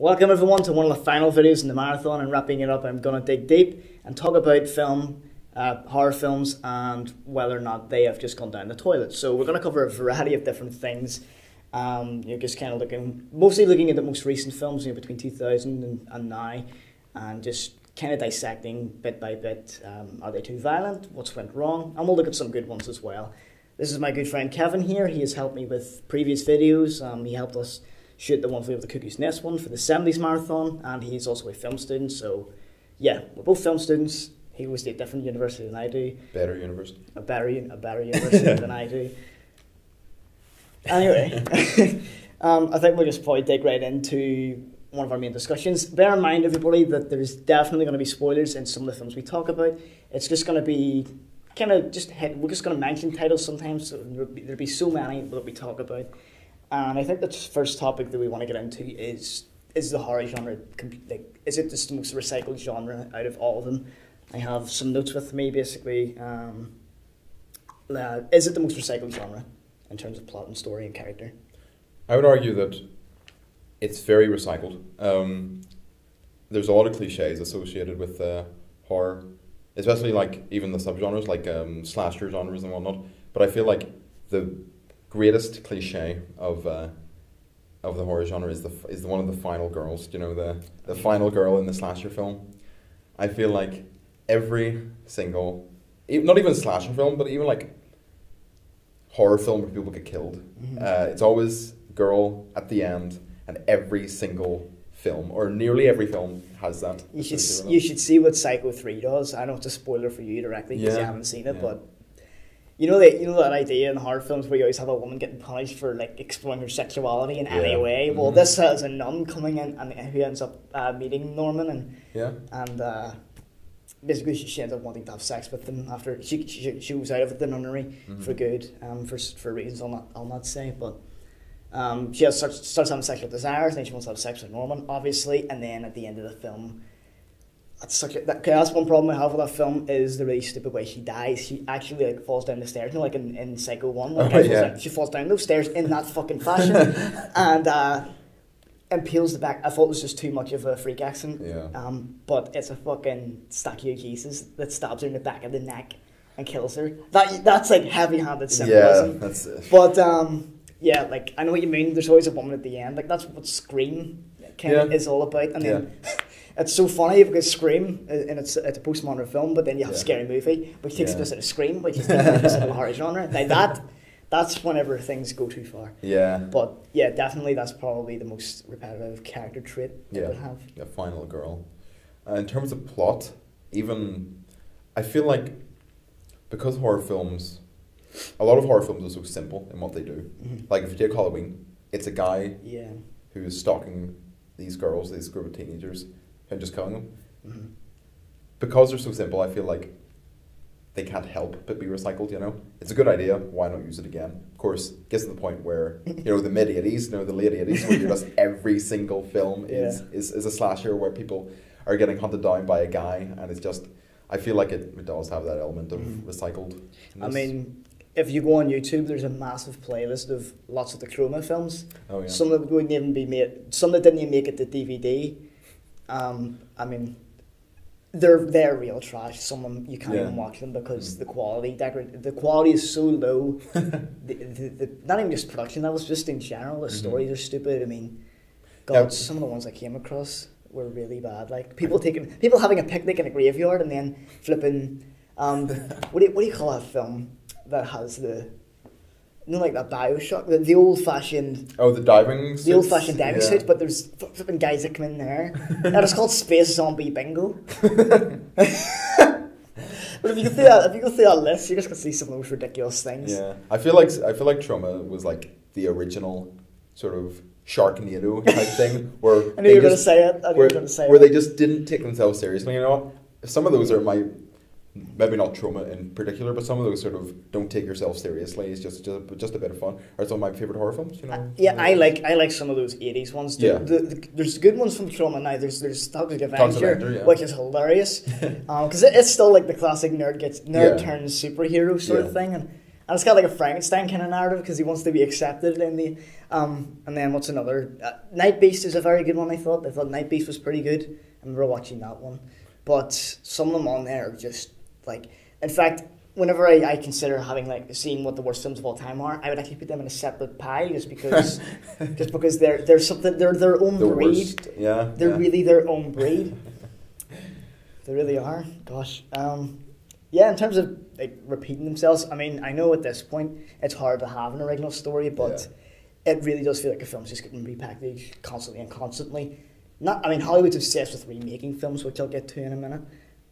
Welcome everyone to one of the final videos in the marathon and wrapping it up I'm going to dig deep and talk about film, uh, horror films and whether or not they have just gone down the toilet. So we're going to cover a variety of different things. Um, you're just kind of looking, mostly looking at the most recent films you know, between 2000 and, and now and just kind of dissecting bit by bit, um, are they too violent, what's went wrong, and we'll look at some good ones as well. This is my good friend Kevin here. He has helped me with previous videos. Um, he helped us shoot the one for the Cuckoo's Nest one for the 70s marathon, and he's also a film student. So, yeah, we're both film students. He was at a different university than I do. Better university. A better, a better university than I do. Anyway, um, I think we'll just probably dig right into one of our main discussions. Bear in mind, everybody, that there's definitely going to be spoilers in some of the films we talk about. It's just going to be kind of just hit, we're just going to mention titles sometimes. So there'll, be, there'll be so many that we talk about. And I think the first topic that we want to get into is is the horror genre like is it the most recycled genre out of all of them? I have some notes with me basically. Um, uh, is it the most recycled genre in terms of plot and story and character? I would argue that it's very recycled. Um, there's a lot of cliches associated with uh, horror, especially like even the subgenres like um, slasher genres and whatnot. But I feel like the greatest cliche of uh, of the horror genre is the is the one of the final girls. You know the the final girl in the slasher film. I feel like every single, not even slasher film, but even like horror film where people get killed, mm-hmm. uh, it's always girl at the end, and every single film or nearly every film has that. You should you should see what Psycho three does. I know it's a spoiler for you directly because yeah. you haven't seen it, yeah. but you know that you know that idea in horror films where you always have a woman getting punished for like exploring her sexuality in yeah. any way. Well, mm-hmm. this has a nun coming in and who ends up uh, meeting Norman and yeah, and uh, basically she, she ends up wanting to have sex with him after she she, she was out of the nunnery mm-hmm. for good um for for reasons I'll not I'll not say, but. Um, she has starts, starts having sexual desires, and then she wants to have sex with Norman, obviously, and then at the end of the film, that's such a, that, okay, that's one problem I have with that film is the really stupid way she dies. She actually like falls down the stairs, you know, like in, in Psycho One. Like, oh, yeah. Down, she falls down those stairs in that fucking fashion, and uh, and peels the back. I thought it was just too much of a freak accent. Yeah. Um, but it's a fucking statue of Jesus that stabs her in the back of the neck and kills her. That that's like heavy-handed symbolism. Yeah, that's it. But um, yeah, like I know what you mean. There's always a woman at the end. Like that's what Scream kind of is all about, and then. It's so funny because Scream, uh, and it's, it's a postmodern film, but then you have yeah. Scary Movie, which takes yeah. a bit of Scream, which is a bit of horror genre. Like that, that's whenever things go too far. Yeah. But yeah, definitely that's probably the most repetitive character trait yeah. would have. Yeah, final girl. Uh, in terms of plot, even I feel like because horror films, a lot of horror films are so simple in what they do. Mm-hmm. Like if you take Halloween, it's a guy yeah. who is stalking these girls, these group of teenagers, and just killing them. Mm-hmm. Because they're so simple, I feel like they can't help but be recycled. You know, it's a good idea. Why not use it again? Of course, gets to the point where you know the mid '80s, you know the late '80s, where just every single film is, yeah. is is a slasher where people are getting hunted down by a guy, and it's just. I feel like it, it does have that element of mm. recycled. I mean, if you go on YouTube, there's a massive playlist of lots of the Troma films. Oh, yeah. Some that wouldn't even be made. Some that didn't even make it to DVD. Um, I mean, they're they're real trash. Some of them you can't yeah. even watch them because mm. the quality decor- the quality is so low. the, the, the, not even just production levels, just in general, the mm-hmm. stories are stupid. I mean, God, yeah. some of the ones I came across were really bad. Like people taking people having a picnic in a graveyard and then flipping. Um, what do you, what do you call that film that has the you know, like that Bioshock, the, the old fashioned. Oh, the diving. The old fashioned diving yeah. suits, but there's flipping guys that come in there. and it's called Space Zombie Bingo. but if you go through that, if you go through that list, you're just gonna see some of those ridiculous things. Yeah, I feel like I feel like Troma was like the original sort of Sharknado type thing, where I knew you were gonna say it. I knew where, you were gonna say where it. they just didn't take themselves seriously. You know, some of those are my maybe not Troma in particular, but some of those sort of don't take yourself seriously. It's just just, just a bit of fun. Are some of my favorite horror films. You know. Uh, yeah, I like I like some of those eighties ones. Too. yeah. The, the, there's good ones from Troma now. There's there's Toxic Avenger, Avenger yeah. which is hilarious, because um, it, it's still like the classic nerd gets nerd yeah. turns superhero sort of thing, and and it's got like a Frankenstein kind of narrative because he wants to be accepted in the. Um, and then what's another? Uh, Night Beast is a very good one. I thought. I thought Night Beast was pretty good. I remember watching that one, but some of them on there are just like. In fact, whenever I, I consider having like seeing what the worst films of all time are, I would actually put them in a separate pile just because, just because they're they're something they're their own The breed. worst. Yeah. They're yeah. really their own breed. they really are. Gosh. Um, yeah, in terms of like repeating themselves, I mean, I know at this point it's hard to have an original story, but it really does feel like a film's just getting repackaged constantly and constantly. Not, I mean, Hollywood's obsessed with remaking films, which I'll get to in a minute,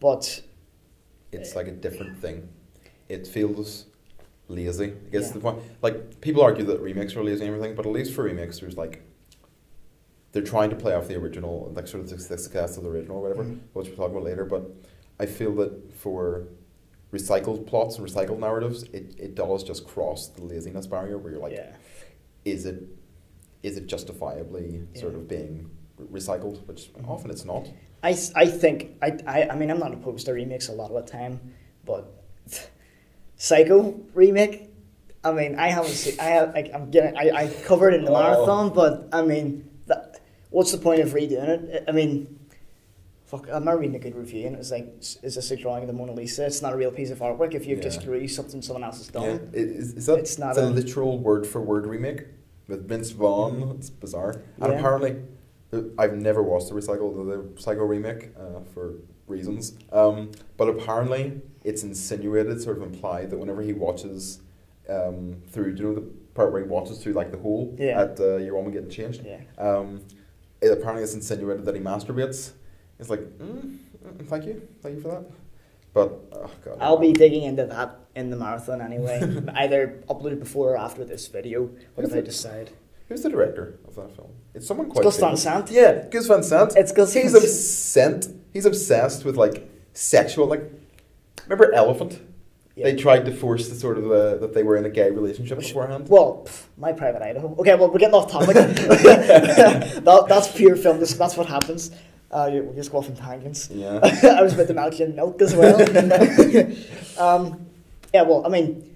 but it's like a different thing. It feels lazy. I guess Yeah. the point. Like people argue that remakes are lazy and everything, but at least for remakes, there's like they're trying to play off the original, like sort of the success of the original or whatever, Mhm. which we'll talk about later. But I feel that for recycled plots and recycled narratives, it, it does just cross the laziness barrier where you're like, yeah. is it is it justifiably sort of being re- recycled? Which often it's not. I, I think I, I I mean I'm not opposed to remakes a lot of the time, but Psycho remake. I mean I haven't seen I have like I'm getting I, I covered it in the Oh. marathon, but I mean that, what's the point of redoing it? I mean, fuck. I remember reading a good review and it was like, is this a drawing of the Mona Lisa? It's not a real piece of artwork. If you've Yeah. disagree something someone else has done. Yeah, is, is that It's not it's a, a- literal word for word remake with Vince Vaughn? It's bizarre. And Yeah. apparently, the- I've never watched the recycle the Psycho remake uh, for reasons. Um, but apparently, it's insinuated, sort of implied that whenever he watches um, through, do you know the part where he watches through like the hole Yeah. at uh, your woman getting changed? Yeah. Um, it apparently it's insinuated that he masturbates. It's like, mm, mm, thank you, thank you for that. But oh god, I'll be digging into that in the marathon anyway. Either uploaded before or after this video, What whatever I decide. Who's the director of that film? It's someone quite. Gus Van. Sant. Yeah, Gus Van Sant. It's Gus He's obsessed. He's obsessed with like sexual. Like, remember Elephant? They tried to force the sort of uh, that they were in a gay relationship beforehand. Well, pff, my private Idaho. Okay, well, we're getting off topic. that, that's pure film. This, that's what happens. Uh, you- we just go off in tangents. Yeah. I was about to mention milk as well. um, yeah, well, I mean,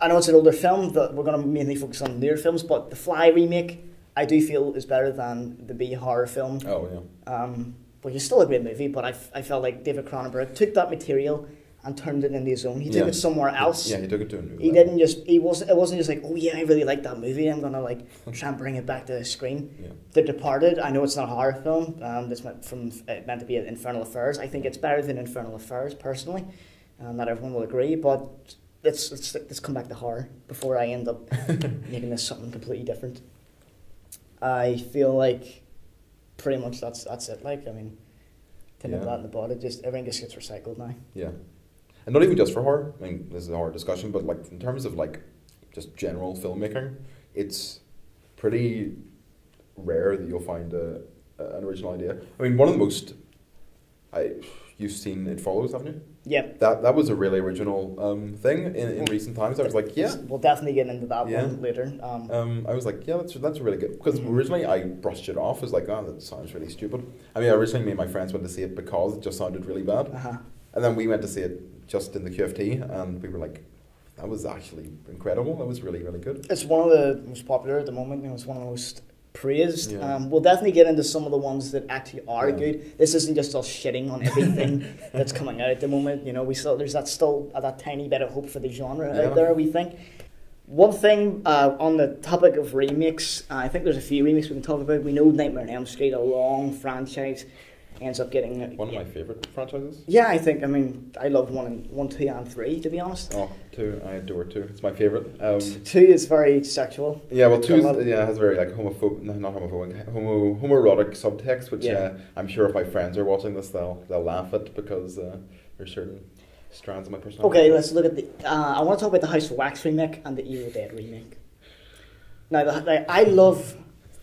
I know it's an older film that we're going to mainly focus on newer films, but the Fly remake, I do feel is better than the B horror film. Oh yeah. Um, but it's still a great movie, but I, f- I felt like David Cronenberg took that material and turned it into his own. He took Yeah. it somewhere else. Yeah, he took it to a new He level. didn't just. He wasn't. It wasn't just like, oh yeah, I really like that movie. I'm gonna like try and bring it back to the screen. Yeah. The Departed. I know it's not a horror film. Um, it's meant from uh, meant to be an Infernal Affairs. I think it's better than Infernal Affairs personally. Um, not everyone will agree, but let's let's let's come back to horror before I end up making this something completely different. I feel like pretty much that's that's it. Like I mean, to Yeah. that in the it just everything just gets recycled now. Yeah. And not even just for horror. I mean, this is a horror discussion, but like in terms of like just general filmmaking, it's pretty rare that you'll find a, a- an original idea. I mean, one of the most I you've seen It Follows, haven't you? Yeah. That that was a really original um, thing in, in recent times. I was like, yeah. We'll definitely get into that Yeah. one later. Um, Um, I was like, yeah, that's that's really good. Because Mhm. originally I brushed it off as like, oh, that sounds really stupid. I mean, originally me and my friends went to see it because it just sounded really bad. uh-huh. And then we went to see it just in the QFT, and we were like, that was actually incredible. That was really, really good. It's one of the most popular at the moment. You know, it's one of the most praised. Yeah. Um, we'll definitely get into some of the ones that actually are Yeah. good. This isn't just us shitting on everything that's coming out at the moment. You know, we still there's that still uh, that tiny bit of hope for the genre Yeah. out there. We think. One thing uh, on the topic of remakes, uh, I think there's a few remakes we can talk about. We know Nightmare on Elm Street, a long franchise, ends up getting One of my favorite franchises. Yeah, I think. I mean, I love one and one, two, and three. To be honest, Oh, two. I adore two. It's my favorite. Um, two is very sexual. yeah, well, two yeah has very like homophobic, no, not homophobic, homo homoerotic subtext, which Yeah. uh, I'm sure if my friends are watching this, they'll they'll laugh at because uh, there's certain strands of my personality. Okay, let's look at the. Uh, I want to talk about the House of Wax remake and the Evil Dead remake. Now, the, the, I love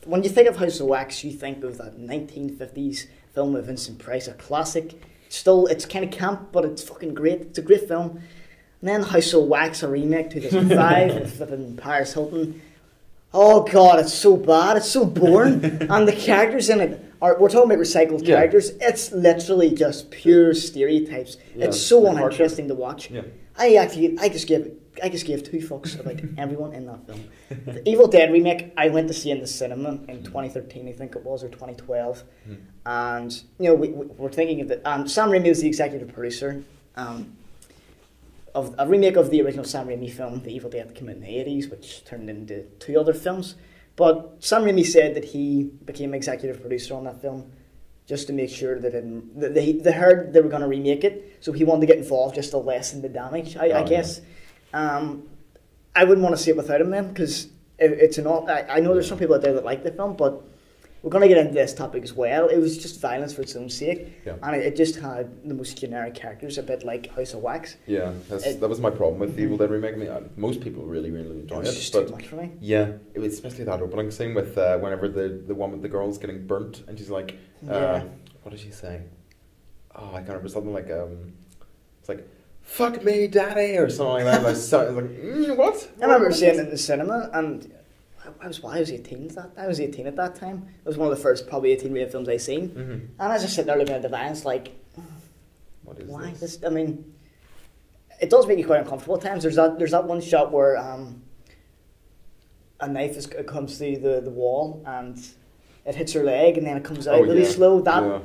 when you think of House of Wax, you think of that 1950s film with Vincent Price, a classic. Still, it's kind of camp, but it's fucking great. It's a great film. And then House of Wax, a remake, 2005, with flipping Paris Hilton. Oh god, it's so bad. It's so boring, and the characters in it are. We're talking about recycled Yeah. characters. It's literally just pure stereotypes. Yeah, it's so uninteresting to watch. Yeah. I actually, I just give I just gave two fucks about everyone in that film. The Evil Dead remake, I went to see in the cinema in 2013, I think it was, or 2012. Hmm. And, you know, we, we, we're thinking of the. Um, Sam Raimi was the executive producer um, of a remake of the original Sam Raimi film, The Evil Dead, that came out in the 80s, which turned into two other films. But Sam Raimi said that he became executive producer on that film just to make sure that, it, that they, they heard they were going to remake it, so he wanted to get involved just to lessen the damage, I, Oh, I yeah. Um, I wouldn't want to see it without him then, because it, it's an. I, I know there's some people out there that like the film, but we're going to get into this topic as well. It was just violence for its own sake, Yeah. and it, it just had the most generic characters, a bit like House of Wax. Yeah, that's, It- that was my problem with the Evil Dead remake. I mean, uh, most people really, really It enjoy was it, just but too much for me. yeah, it was especially that opening scene with uh, whenever the the one with the girl's getting burnt, and she's like, uh, Yeah. what did she say? Oh, I can't remember something like um, it's like, "Fuck me, daddy" or something like that. I was, so, like, mm, what? I remember What seeing it in the cinema, and I was why I was eighteen at that. I was eighteen at that time. It was one of the first probably eighteen rated films I seen, Mhm. and I was just sitting there looking at the violence, like, What is why this? this? I mean, it does make you quite uncomfortable at times. There's that there's that one shot where um, a knife is, comes through the, the wall and it hits her leg, and then it comes out Oh, really yeah. slow. That Yeah.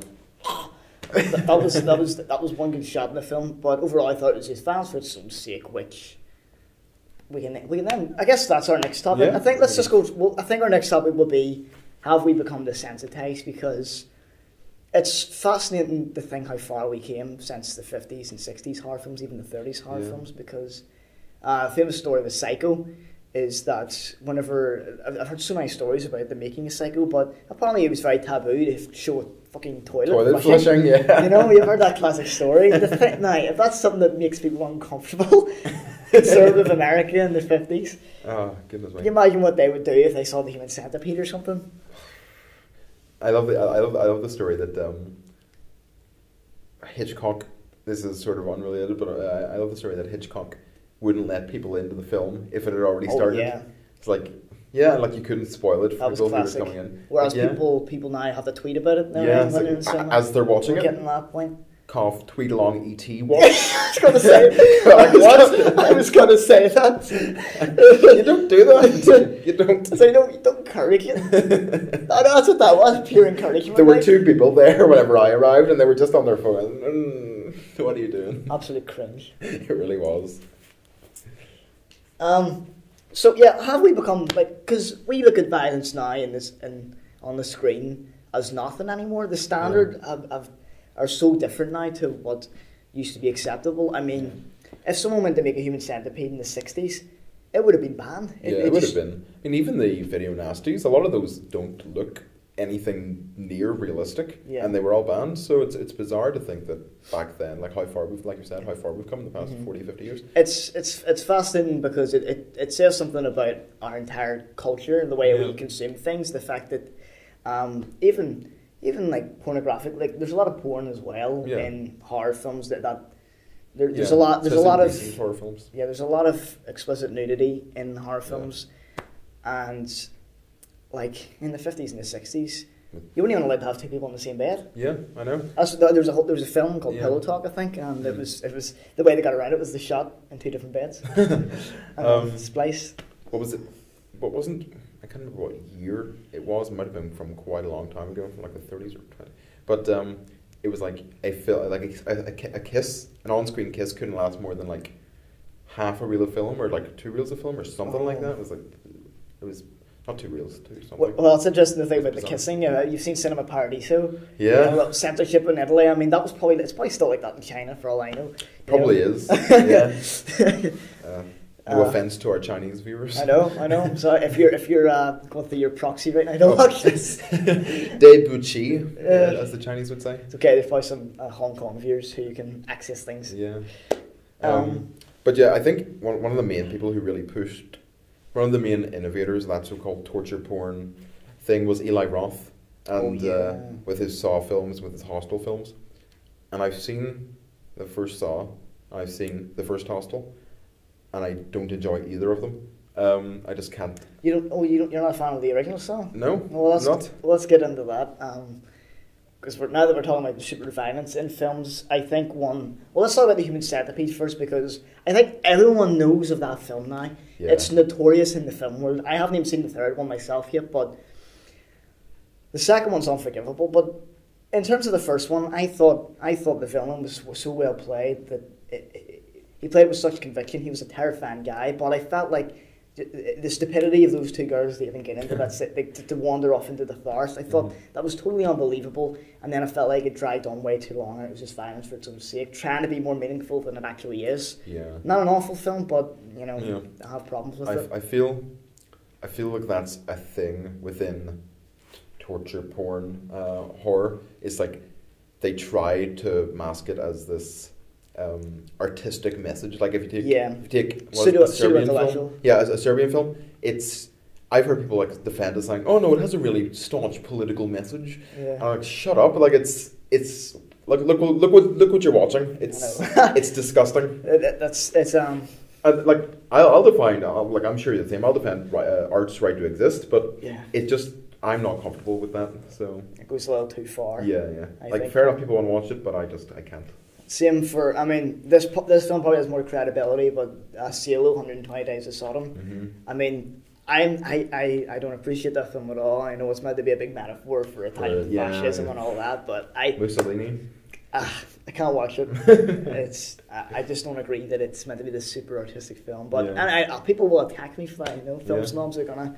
That, that was that was that was one good shot in the film. But overall, I thought it was just violence for its own sake, which we can we can then. I guess that's our next topic. Yeah. I think let's just go. Well, I think our next topic will be have we become desensitized because. It's fascinating to think how far we came since the 50s and 60s horror films, even the 30s horror Yeah. films, because uh, a famous story of a Psycho is that whenever I've, I've heard so many stories about the making of Psycho, but apparently it was very taboo to show a fucking toilet, Toilet flushing. flushing, yeah. You know, you've heard that classic story. The thing, now, if that's something that makes people uncomfortable, conservative America in the fifties, Oh goodness can you imagine what they would do if they saw the human centipede or something? I love the I love I love the story that um, Hitchcock. This is sort of unrelated, but uh, I love the story that Hitchcock wouldn't let people into the film if it had already Oh, started. yeah. It's like yeah, like you couldn't spoil it for people who were coming in. Whereas yeah, people people now have to tweet about it now yeah, when it's they're like, the as they're watching We're it, getting that point. cough, tweet along, ET watch. I was gonna say I was, I was gonna say that. you don't do that. you don't. So you don't you don't encourage it. I know that's what that was, pure encouragement. There were two people there whenever I arrived, and they were just on their phone. Mm, what are you doing? Absolute cringe. It really was. Um, so yeah, have we become like? Because we look at violence now in this and on the screen as nothing anymore. The standard have, have, are so different now to what used to be acceptable. I mean, if someone went to make a human centipede in the '60s, it would have been banned. Yeah, it, would have been. I mean, even the video nasties, a lot of those don't look anything near realistic, Yeah. and they were all banned. So it's it's bizarre to think that back then, like how far we've, like you said, how far we've come in the past Mhm. forty, fifty 40, 50 years. It's it's it's fascinating because it, it, it says something about our entire culture, and the way Yeah. we consume things, the fact that um, even even like pornographic, like there's a lot of porn as well Yeah. in horror films that that there, there's a lot there's a lot of horror films. yeah there's a lot of explicit nudity in horror films, and like in the fifties and the sixties, you weren't even allowed to have two people in the same bed. Yeah, I know. That's, there was a whole, there was a film called Yeah. Pillow Talk, I think, and it was it was the way they got around it was the shot in two different beds. and Um, splice. What was it? What wasn't? I can't remember what year it was. It might have been from quite a long time ago, from like the thirties or twenty. But um, it was like a fil- like a, a, a kiss, an on-screen kiss couldn't last more than like half a reel of film or like two reels of film or something like Oh. that. It was like it was not two reels, two something. Well, it's interesting the thing about the kissing. Know, you've seen Cinema Paradiso. yeah, You know, censorship in Italy. I mean, that was probably it's probably still like that in China for all I know. probably know. is. Yeah. Uh, no Uh, offense to our Chinese viewers. I know, I know. So if you're if you're uh, going through your proxy right now, don't watch this. Debuchi, Yeah. uh, as the Chinese would say. It's okay. There's probably some uh, Hong Kong viewers who you can access things. Yeah. Um, Um, but yeah, I think one, one of the main people who really pushed, one of the main innovators of that so-called torture porn thing was Eli Roth, Oh, and yeah. uh, with his Saw films, with his Hostel films, and I've seen the first Saw, I've seen the first Hostel, and I don't enjoy either of them. Um, I just can't. You don't. Oh, you don't. You're not a fan of the original Saw. No, Well, let's not. let's get into that. Um, because now that we're talking about the super violence in films, I think one. Well, let's talk about the human centipede first because I think everyone knows of that film now. Yeah. It's notorious in the film world. I haven't even seen the third one myself yet, but the second one's unforgivable. But in terms of the first one, I thought I thought the villain was, was so well played that it, it, he played with such conviction. He was a terrifying guy, but I felt like the, stupidity of those two girls to even get into that, like, to, wander off into the forest. I thought Mhm. that was totally unbelievable, and then I felt like it dragged on way too long, and it was just violence for its own sake, trying to be more meaningful than it actually is. Yeah. Not an awful film, but you know, Yeah. I have problems with I, it. I feel, I feel like that's a thing within torture porn uh, horror. It's like they try to mask it as this um, artistic message. Like if you take, Yeah. if you take Pseudo- a Serbian film, yeah, as a Serbian film, it's. I've heard people like defend it saying, "Oh no, it has a really staunch political message." Yeah. I'm like, "Shut up!" Like it's it's look look what- look what look what you're watching. It's it's disgusting. Uh, that- That's it's um And like I'll, I'll define, I'll, like I'm sure you're the same. I'll defend uh, art's right to exist, but yeah it just I'm not comfortable with that. So it goes a little too far. yeah, yeah. I like fair enough, people want to watch it, but I just I can't. Same for I mean this this film probably has more credibility, but uh, Salò, 120 Days of Sodom. Mm-hmm. I mean. I'm, I, I, I don't appreciate that film at all. I know it's meant to be a big metaphor for Italian yeah, fascism yeah. and all that, but I Mussolini. ah, I can't watch it. it's I, I just don't agree that it's meant to be this super artistic film. But Yeah. and I, uh, people will attack me for that. You know, film Yeah. snobs are gonna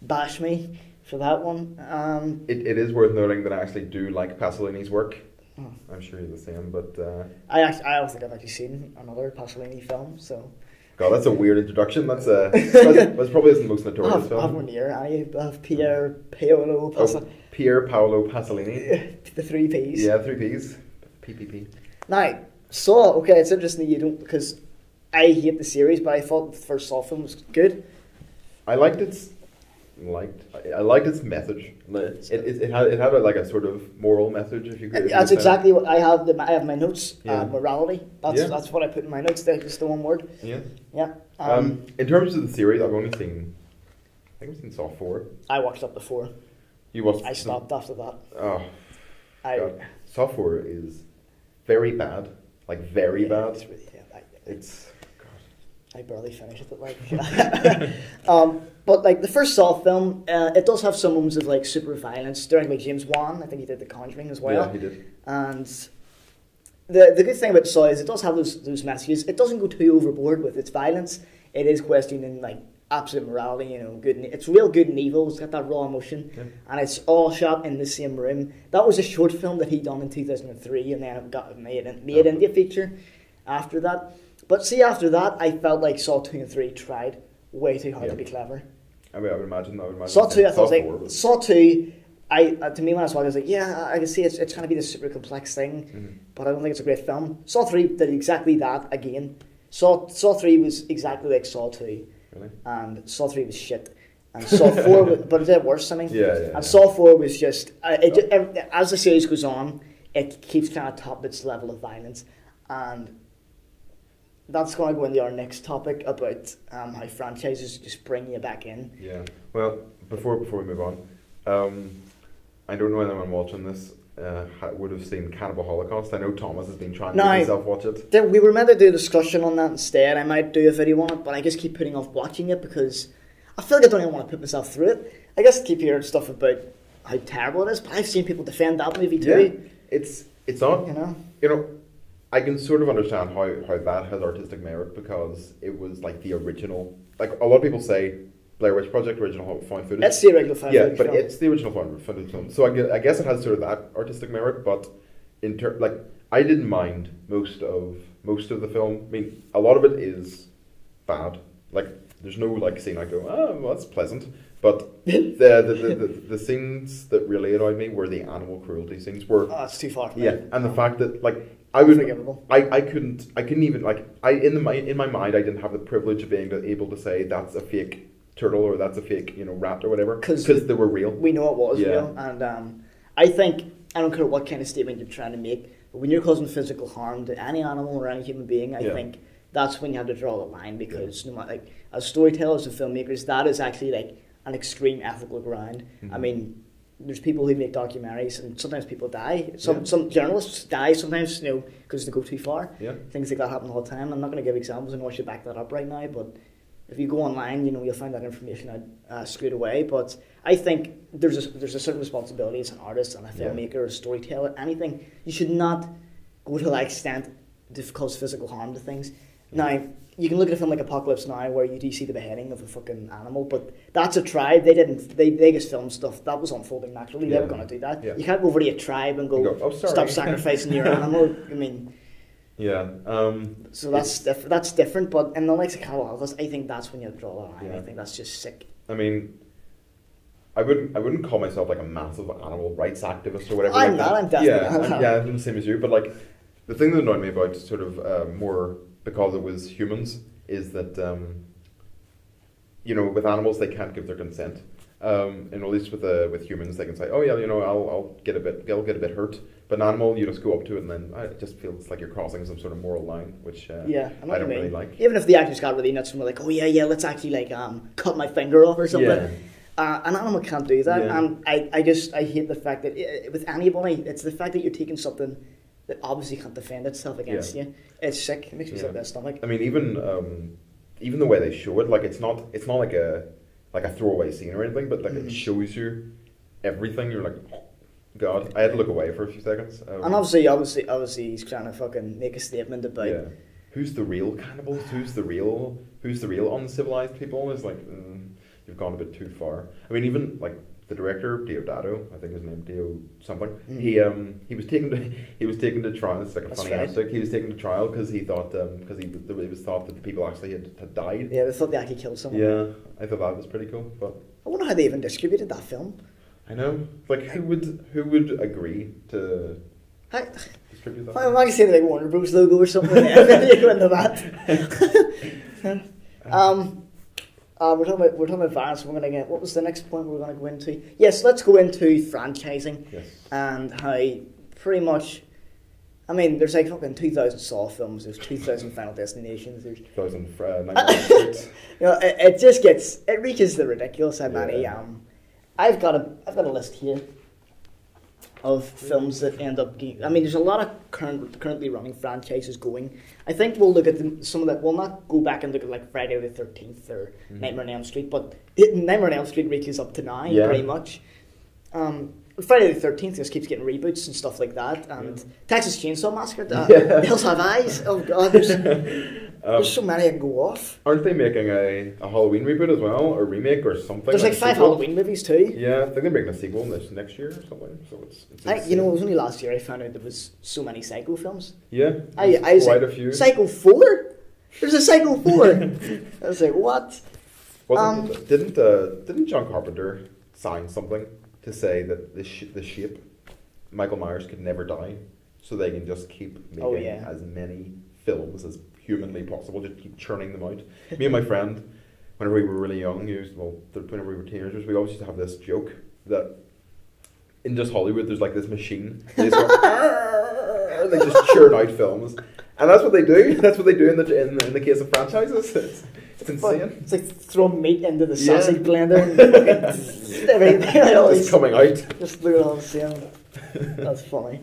bash me for that one. Um, It, it is worth noting that I actually do like Pasolini's work. Oh. I'm sure you're the same, but uh, I actually, I don't think I've actually seen another Pasolini film, so God, that's a weird introduction. That's a that's, that's probably isn't the most I notorious have, I have film. one here. I have Pier Paolo Pas- Oh, Pier Paolo Pasolini. the three P's. Yeah, three P's. PPP. Now, Saw. Okay, it's interesting you don't because I hate the series, but I thought the first Saw film was good. I liked its liked I, liked its message. It, it, it had it had a, like a sort of moral message. If you could. That's exactly what I have. The, I have my notes. Yeah. Uh, morality. That's Yeah. that's what I put in my notes. That's just the one word. Yeah. Yeah. Um, Um, in terms of the series, I've only seen. I think I've seen Saw four. I watched up to four. You watched? I stopped after that. Oh, I. God. Saw four is very bad. Like very yeah, bad. It's really, I, It's. I barely finished it. Like, um, but like the first Saw film, uh, it does have some moments of like super violence. During like James Wan, I think he did The Conjuring as well. Yeah, he did. And the the good thing about Saw is it does have those those messages. It doesn't go too overboard with its violence. It is questioning like absolute morality. You know, good. And, it's real good and evil. It's got that raw emotion, Yeah. and it's all shot in the same room. That was a short film that he done in two thousand and three, and then it got made made Oh. into a feature after that. But see, after that, I felt like Saw two and three tried way too hard Yeah. to be clever. I mean, I would imagine. I would imagine. Saw two, I thought like was- Saw two. I uh, to me when I saw it, I was like, yeah, I can see it's it's trying to be this super complex thing, Mhm. but I don't think it's a great film. Saw three did exactly that again. Saw Saw three was exactly like Saw two, Really? and Saw three was shit, and Saw four, was, but it did worse. I mean, Yeah, yeah. and yeah. Saw four was just uh, it, ju- ev- as the series goes on, it keeps kind of top its level of violence, and that's going to go into our next topic about um, how franchises just bring you back in. Yeah. Well, before before we move on, um, I don't know anyone watching this uh, would have seen Cannibal Holocaust. I know Thomas has been trying to No, make I- himself watch it. There, we were meant to do a discussion on that instead. I might do a video on it, but I just keep putting off watching it because I feel like I don't even want to put myself through it. I guess I keep hearing stuff about how terrible it is, but I've seen people defend that movie too. It's it's not You know, you know, I can sort of understand how, how that has artistic merit because it was like the original. Like a lot of people say, Blair Witch Project original found footage. it's the original film. yeah, but it's the original found footage film. So I guess, I guess it has sort of that artistic merit. But in ter- like I didn't mind most of most of the film. I mean, a lot of it is bad. Like there's no like scene I go, oh, well, that's pleasant. But the the, the, the the scenes that really annoyed me were the animal cruelty scenes. Were oh, it's too far. Yeah, and the fact that like I would, Unforgivable. I, I couldn't, I couldn't even like I in the my in my mind I didn't have the privilege of being able to say that's a fake turtle or that's a fake you know rat or whatever 'Cause- because they were real. we know it was Yeah. real, and um, I think I don't care what kind of statement you're trying to make, but when you're causing physical harm to any animal or any human being, I Yeah. think that's when you have to draw the line because no matter like as storytellers and filmmakers, that is actually like an extreme ethical ground. I Mhm. mean, there's people who make documentaries, and sometimes people die. Some Yeah. some journalists die sometimes, you know, because they go too far. Yeah. Things like that happen all the time. I'm not going to give examples and I should back that up right now, but if you go online, you know, you'll find that information out uh, straight away. But I think there's a, there's a certain responsibility as an artist and a Yeah. filmmaker, a storyteller, anything. You should not go to that extent to cause physical harm to things. Now, you can look at a film like Apocalypse Now where you do see the beheading of a fucking animal, but that's a tribe. They didn't. They they just filmed stuff that was unfolding naturally. They were going to do that. Yeah. You can't go over to a tribe and go, And go, "Oh, sorry." stop sacrificing your animal. I mean, Yeah. Um, so that's diff- that's different. But in the likes of Alvis, I think that's when you draw the line. I think that's just sick. I mean, I wouldn't I wouldn't call myself like a massive animal rights activist or whatever. I'm like not, that. I'm definitely yeah, not. I'm, yeah, I'm the same as you. But like, the thing that annoyed me about sort of uh, more because it was humans is that um, you know with animals they can't give their consent. Um, and at least with uh, with humans, they can say, "Oh yeah, you know, I'll, I'll get a bit, I'll get a bit hurt." But an animal, you just go up to it, and then uh, it just feels like you're crossing some sort of moral line, which uh, Yeah, I, I don't really like. Even if the actors got really nuts and were like, "Oh yeah, yeah, let's actually like um cut my finger off or something," Yeah. uh, an animal can't do that. Yeah. And I, I just I hate the fact that i with anybody, it's the fact that you're taking something that obviously can't defend itself against you. It's sick. It makes me sick Yeah. to the stomach. I mean, even um, even the way they show it, like it's not it's not like a like a throwaway scene or anything, but like Mhm. it shows you everything. You're like, oh, God, I had to look away for a few seconds. Um, And obviously, obviously, obviously, he's trying to fucking make a statement about. yeah, who's the real cannibals? Who's the real who's the real uncivilized people? Is like mm, you've gone a bit too far. I mean, even like the director Deodato, I think his name Dio something. Mhm. He um he was taken to he was taken to trial. It's like a That's funny right. aspect. He was taken to trial because he thought because he it was thought that the people actually had, had died. Yeah, they thought they actually killed someone. Yeah, I thought that was pretty cool. But I wonder how they even distributed that film. I know, like, who would who would agree to I, distribute that? I'm not gonna say the like Warner Bros logo or something. you go into that. um, uh, we're talking about we're talking about violence. We're gonna get what was the next point we we're gonna go into? Yes, let's go into franchising yes. and how pretty much. I mean, there's like fucking two thousand Saw films. There's two thousand Final Destinations. There's 2009 Street. you know, it, it just gets it reaches the ridiculous how many. Yeah. Um, I've got a I've got a list here of films that end up. Getting, I mean, there's a lot of current currently running franchises going. I think we'll look at them, some of that. We'll not go back and look at like Friday the Thirteenth or Mhm. Nightmare on Elm Street, but it, Nightmare on Elm Street reaches up to nine Yeah. pretty much. Um, Friday the Thirteenth just keeps getting reboots and stuff like that, and Yeah. Texas Chainsaw Massacre. Uh, Yeah. Hills Have Eyes. Oh god, there's, Um, there's so many I can go off. aren't they making a, a Halloween reboot as well, or remake or something? There's like a five sequel? Halloween movies too. Yeah, I think they're making a sequel this next year or something. So it's, it's I, you know, it was only last year I found out there was so many Psycho films. yeah, I, I was quite like, a few. Psycho 4? There's a Psycho 4! I was like, what? Wasn't um, didn't uh, didn't John Carpenter sign something to say that the sh- the shape Michael Myers could never die, so they can just keep making Oh, yeah. as many films as humanly possible, just keep churning them out. Me and my friend, whenever we were really young, used well, whenever we were teenagers, we always used to have this joke that in just Hollywood, there's like this machine. They just, go, they just churn out films, and that's what they do. That's what they do in the in, in the case of franchises. It's, it's insane. It's like throwing meat into the Yeah. sausage blender and everything. All It's these- coming out. Just look at all the same. That's funny.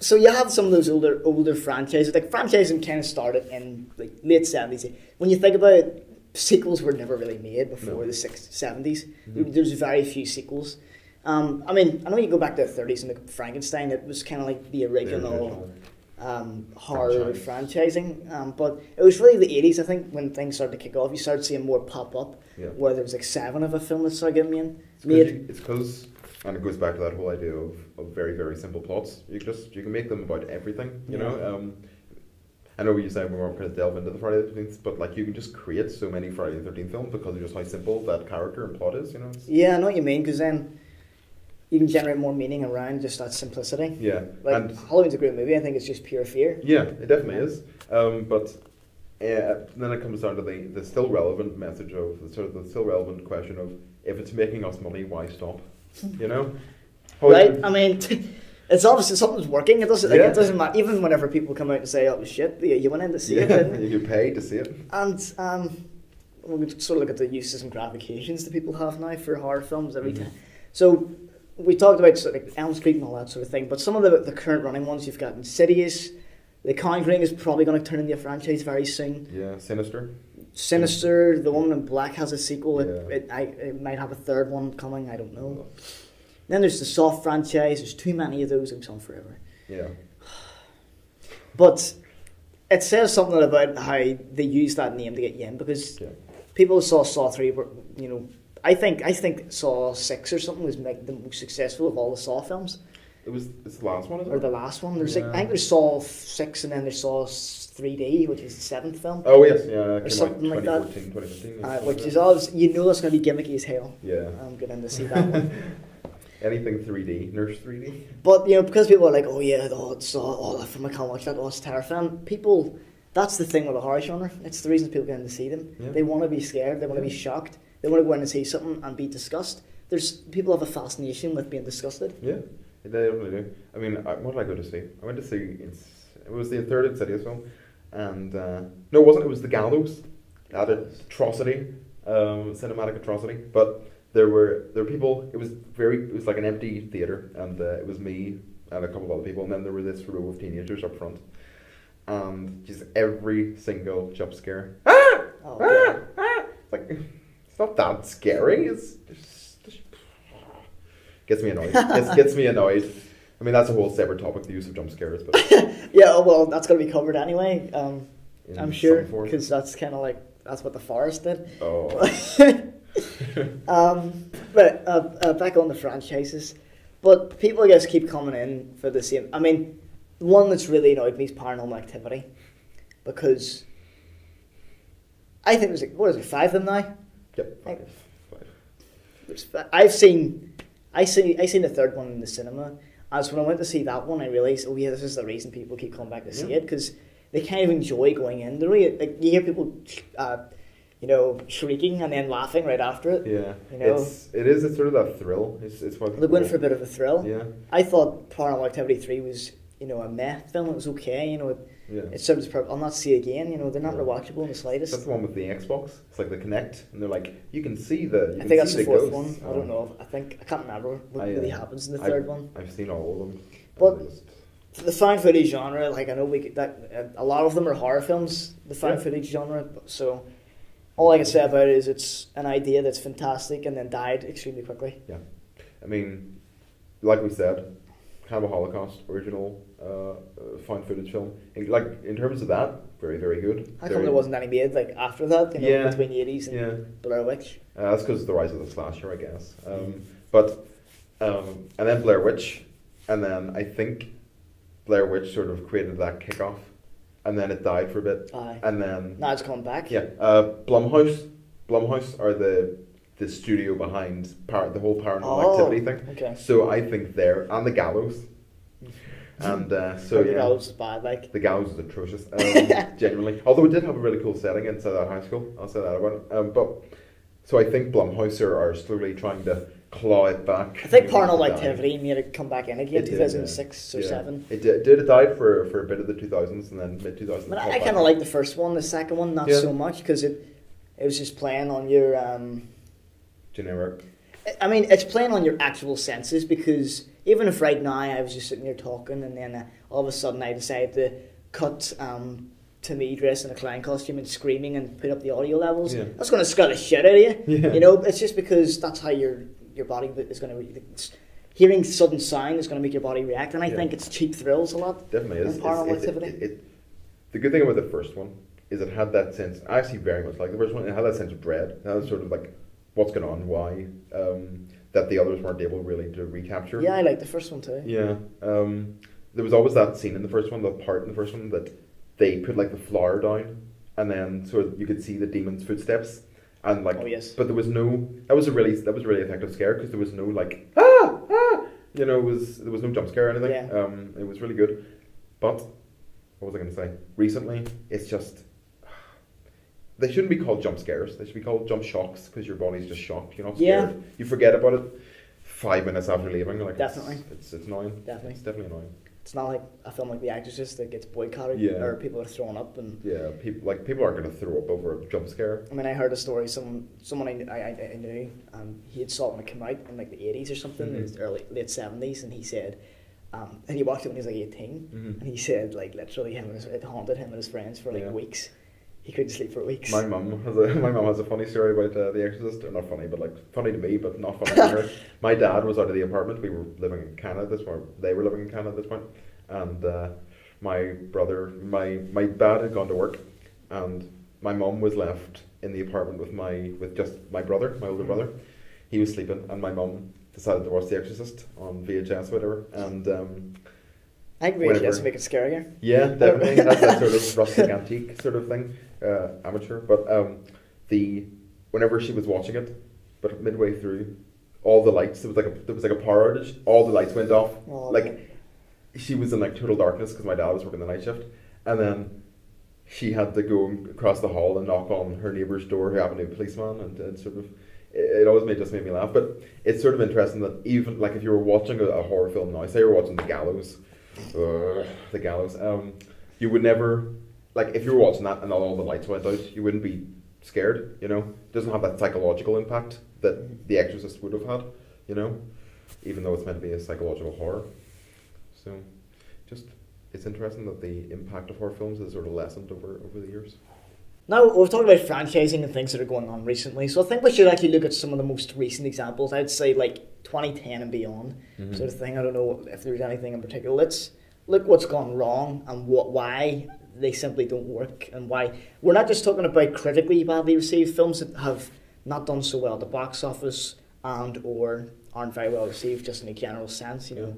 So you have some of those older older franchises. Like franchising kind of started in like late seventies. When you think about it, sequels were never really made before No. the six seventies. Mhm. There's very few sequels. Um, I mean, I know you go back to the thirties and the Frankenstein. It was kind of like the original um, horror Franchise. franchising. Um, but it was really the eighties, I think, when things started to kick off. You started seeing more pop up, Yeah. where there was like seven of a film that started getting made. It's 'cause made. you- It's because, and it goes back to that whole idea of, of very very simple plots. You just you can make them about everything. You Yeah. know. Um, I know you said we weren't going to delve into the Friday the Thirteenth, but like you can just create so many Friday the Thirteenth films because of just how simple that character and plot is. You know. It's, Yeah, I know what you mean, because then you can generate more meaning around just that simplicity. yeah. Like and Halloween's a great movie. I think it's just pure fear. Yeah, it definitely is. Um, but uh, then it comes down to the, the still relevant message of the sort of the still relevant question of if it's making us money, why stop? You know, Right? I mean, it's obviously something's working. It doesn't. Like, Yeah. It doesn't matter. Even whenever people come out and say, "Oh shit," you, you went in to see yeah, it, you? pay to see it. And um, we sort of look at the uses and gratifications that people have now for horror films every Mhm. time. So we talked about sort of like Elm Street and all that sort of thing, but some of the the current running ones you've got Insidious, The Conjuring is probably going to turn into a franchise very soon. Yeah, Sinister. Sinister, The Woman in Black has a sequel. It, Yeah. it, I, it might have a third one coming. I don't know. Then there's the Saw franchise. There's too many of those. It goes on forever. Yeah. But it says something about how they use that name to get you in because Yeah. people saw Saw three were you know I think I think Saw six or something was like the most successful of all the Saw films It was. It's the last one, or it? the last one. There's like I think there's Saw six and then there's Saw three D which is the seventh film, Oh yes, yeah. Came something like that. 2014, 2015, uh, which is always you know that's going to be gimmicky as hell. Yeah. I'm going to see that one. Anything 3D, Nurse 3D. But you know, because people are like, "Oh yeah, oh it's uh, oh that film I can't watch that. Oh it's terrifying." People, that's the thing with the horror genre. It's the reason people get in to see them. Yeah. They want to be scared. They want to be shocked. They want to go in and see something and be disgusted. There's people have a fascination with being disgusted. Yeah, they definitely do. I mean, what did I go to see? I went to see. It was the third Insidious film, and uh, no, it wasn't. It was The Gallows. That atrocity, um, cinematic atrocity. But there were there were people. It was very. It was like an empty theater, and uh, it was me and a couple of other people, and then there were this row of teenagers up front, and just every single jump scare. Ah! Oh, Ah! Ah! It's like it's not that scary. It's, it's, it's gets me annoyed. Gets, gets me annoyed. I mean, that's a whole separate topic, the use of jump scares, but Yeah, well, that's going to be covered anyway. Um, I'm sure because that's kind of like that's what the forest did. Oh, um, but uh, uh, back on the franchises, but people I guess keep coming in for the same. I mean, one that's really annoyed me is Paranormal Activity, because I think there's like, what is it five of them now? yep. Five, five. I've seen, I see, I seen the third one in the cinema. As when I went to see that one, I realized, oh yeah, this is the reason people keep coming back to see Yeah. it because they kind of enjoy going in. They really, like you hear people, uh, you know, shrieking and then laughing right after it. Yeah, You know? it's it is it's sort of that thrill. It's it's what They're going for a bit of a thrill. Yeah, I thought Paranormal Activity 3 was, you know, a meh film. It was okay, you know, it, yeah. it purpose. I'll not see again, you know, they're not Yeah. rewatchable in the slightest. That's the one with the Xbox. It's like the Kinect, and they're like, you can see the. You I can think that's see the fourth ghosts. one. I don't know. I think, I can't remember what I, uh, really happens in the I've- third one. I've seen all of them. But- and they For the found footage genre, like I know we could, that uh, a lot of them are horror films, the found Yeah. footage genre. So all I can say about it is it's an idea that's fantastic and then died extremely quickly. Yeah. I mean, like we said, Cannibal Holocaust, original uh, uh, found footage film. In, like in terms of that, very very good. How Very- come there wasn't any made like after that? You know, Yeah. between the eighties and Yeah, Blair Witch. uh, that's because of the rise of the slasher, I guess. Um, but um, and then Blair Witch, and then I think Blair Witch sort of created that kickoff, and then it died for a bit, Aye. and then Now it's come back. yeah, uh, Blumhouse. Blumhouse are the the studio behind par- the whole paranormal Oh, activity thing. Okay. So I think they're and the gallows, and uh, so the yeah, gallows is bad, like. the gallows is atrocious. Um, genuinely, although it did have a really cool setting inside that high school, I'll say that about it. Um, but so I think Blumhouse are, slowly trying to claw it back. I think Paranormal the Activity made it come back in again, two thousand six or yeah. seven. It did, it did. It died for for a bit of the two thousands and then mid two thousands. I, I, kind of like the first one. The second one, not Yeah. so much because it it was just playing on your. Um, generic. I mean, it's playing on your actual senses because even if right now I was just sitting here talking and then uh, all of a sudden I decided to cut um, to me dressed in a clown costume and screaming and put up the audio levels, Yeah. that's going to scare the shit out of you. Yeah. You know, it's just because that's how your your body is going to. Hearing sudden sound is going to make your body react, and I Yeah. think it's cheap thrills a lot. Definitely is. And Paranormal It's- it- it- it- the good thing about the first one is it had that sense. I actually very much like the first one. It had that sense of dread. It had sort of like what's going on, why, um, that the others weren't able really to recapture. Yeah, I like the first one too. Yeah. Um, there was always that scene in the first one, the part in the first one that they put like the flower down, and then sort of you could see the demon's footsteps, and like. Oh yes. But there was no. That was a really that was a really effective scare because there was no like ah ah. You know, it was there was no jump scare or anything. Yeah. Um, it was really good. But what was I going to say? Recently, it's just. They shouldn't be called jump scares. They should be called jump shocks because your body's just shocked. You're not Yeah. scared. You forget about it five minutes after leaving. Like it's- Definitely. it's it's annoying. Definitely. It's definitely annoying. It's not like a film like The Exorcist that gets boycotted Yeah. or people are throwing up. And Yeah, people like people aren't going to throw up over a jump scare. I mean, I heard a story. Someone, someone I, I, I knew, um, he had saw it when it came out in like the eighties or something, in his Mhm. early late seventies, and he said, um, and he watched it when he was like 18 Mhm. and he said like literally him and his, it haunted him and his friends for like Yeah. weeks. He couldn't sleep for weeks. My mum has a my mum has a funny story about uh, The Exorcist. Or not funny, but like funny to me, but not funny to her. My dad was out of the apartment. We were living in Canada at this point. They were living in Canada at this point. and uh, my brother, my my dad had gone to work, and my mum was left in the apartment with my with just my brother, my older brother. He was sleeping, and my mum decided to watch The Exorcist on VHS, or whatever, and. Um, I think we whenever- has to make it scarier. yeah, definitely. That's that sort of rustic antique sort of thing, uh, amateur. But um, the whenever she was watching it, but midway through, all the lights there was like a there was like a power outage. All the lights went off. Oh, like she was in like total darkness because my dad was working the night shift, and then she had to go across the hall and knock on her neighbour's door, who happened to be a policeman, and, and sort of. It it always made just made me laugh, but it's sort of interesting that even like if you were watching a, a horror film now, say you're watching The Gallows, uh, The Gallows, um, you would never like if you were watching that and all the lights went out, you wouldn't be scared. You know, it doesn't have that psychological impact that The Exorcist would have had. You know, even though it's meant to be a psychological horror. So, just it's interesting that the impact of horror films has sort of lessened over over the years. Now we've talked about franchising and things that are going on recently, so I think we should actually look at some of the most recent examples. I'd say like 2010 and beyond, Mhm. sort of thing. I don't know if there's anything in particular. Let's look what's gone wrong and what why they simply don't work and why we're not just talking about critically badly received films that have not done so well at the box office and or aren't very well received just in a general sense. You know,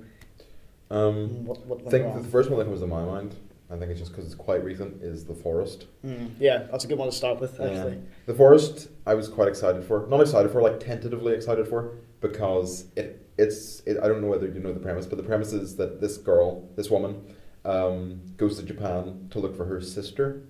Um, what what I went think wrong? the first one that comes to my mind, I think it's just because it's quite recent, is The Forest. Mm, yeah, that's a good one to start with. Actually, Um, the Forest, I was quite excited for. Not excited for, like tentatively excited for, because it it's it, I don't know whether you know the premise, but the premise is that this girl, this woman, um, goes to Japan to look for her sister,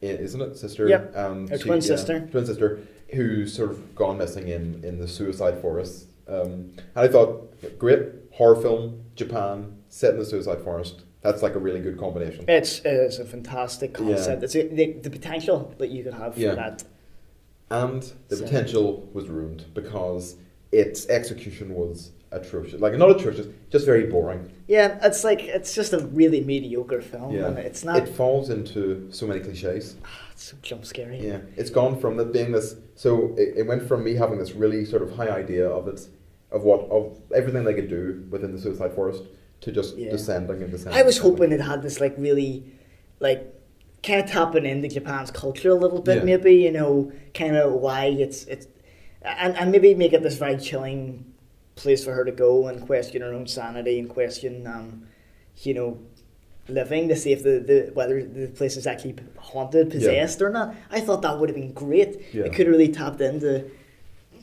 isn't it? Sister, Yep. um, Her twin sister. twin sister, who's sort of gone missing in in the suicide forest. Um, and I thought, great horror film, Japan, set in the suicide forest. That's like a really good combination. It's it's a fantastic Yeah. concept. It's a, the, the potential that you could have for Yeah. that. And the So- potential was ruined because its execution was atrocious. Like not atrocious, just very boring. Yeah, it's like it's just a really mediocre film. Yeah. and it's not. It falls into so many cliches. Ah, it's so jump scary. Yeah, it's gone from that being this. So it, it went from me having this really sort of high idea of it, of what of everything they could do within the Suicide Forest, to just Yeah. descending and descending. I was hoping it had this like really, like, kind of tapping into Japan's culture a little bit. Yeah. Maybe you know, kind of why it's it's, and and maybe make it this very chilling place for her to go and question her own sanity and question, um, you know, living to see if the, the whether the place is actually haunted, possessed or not. I thought that would have been great. Yeah. It could have really tapped into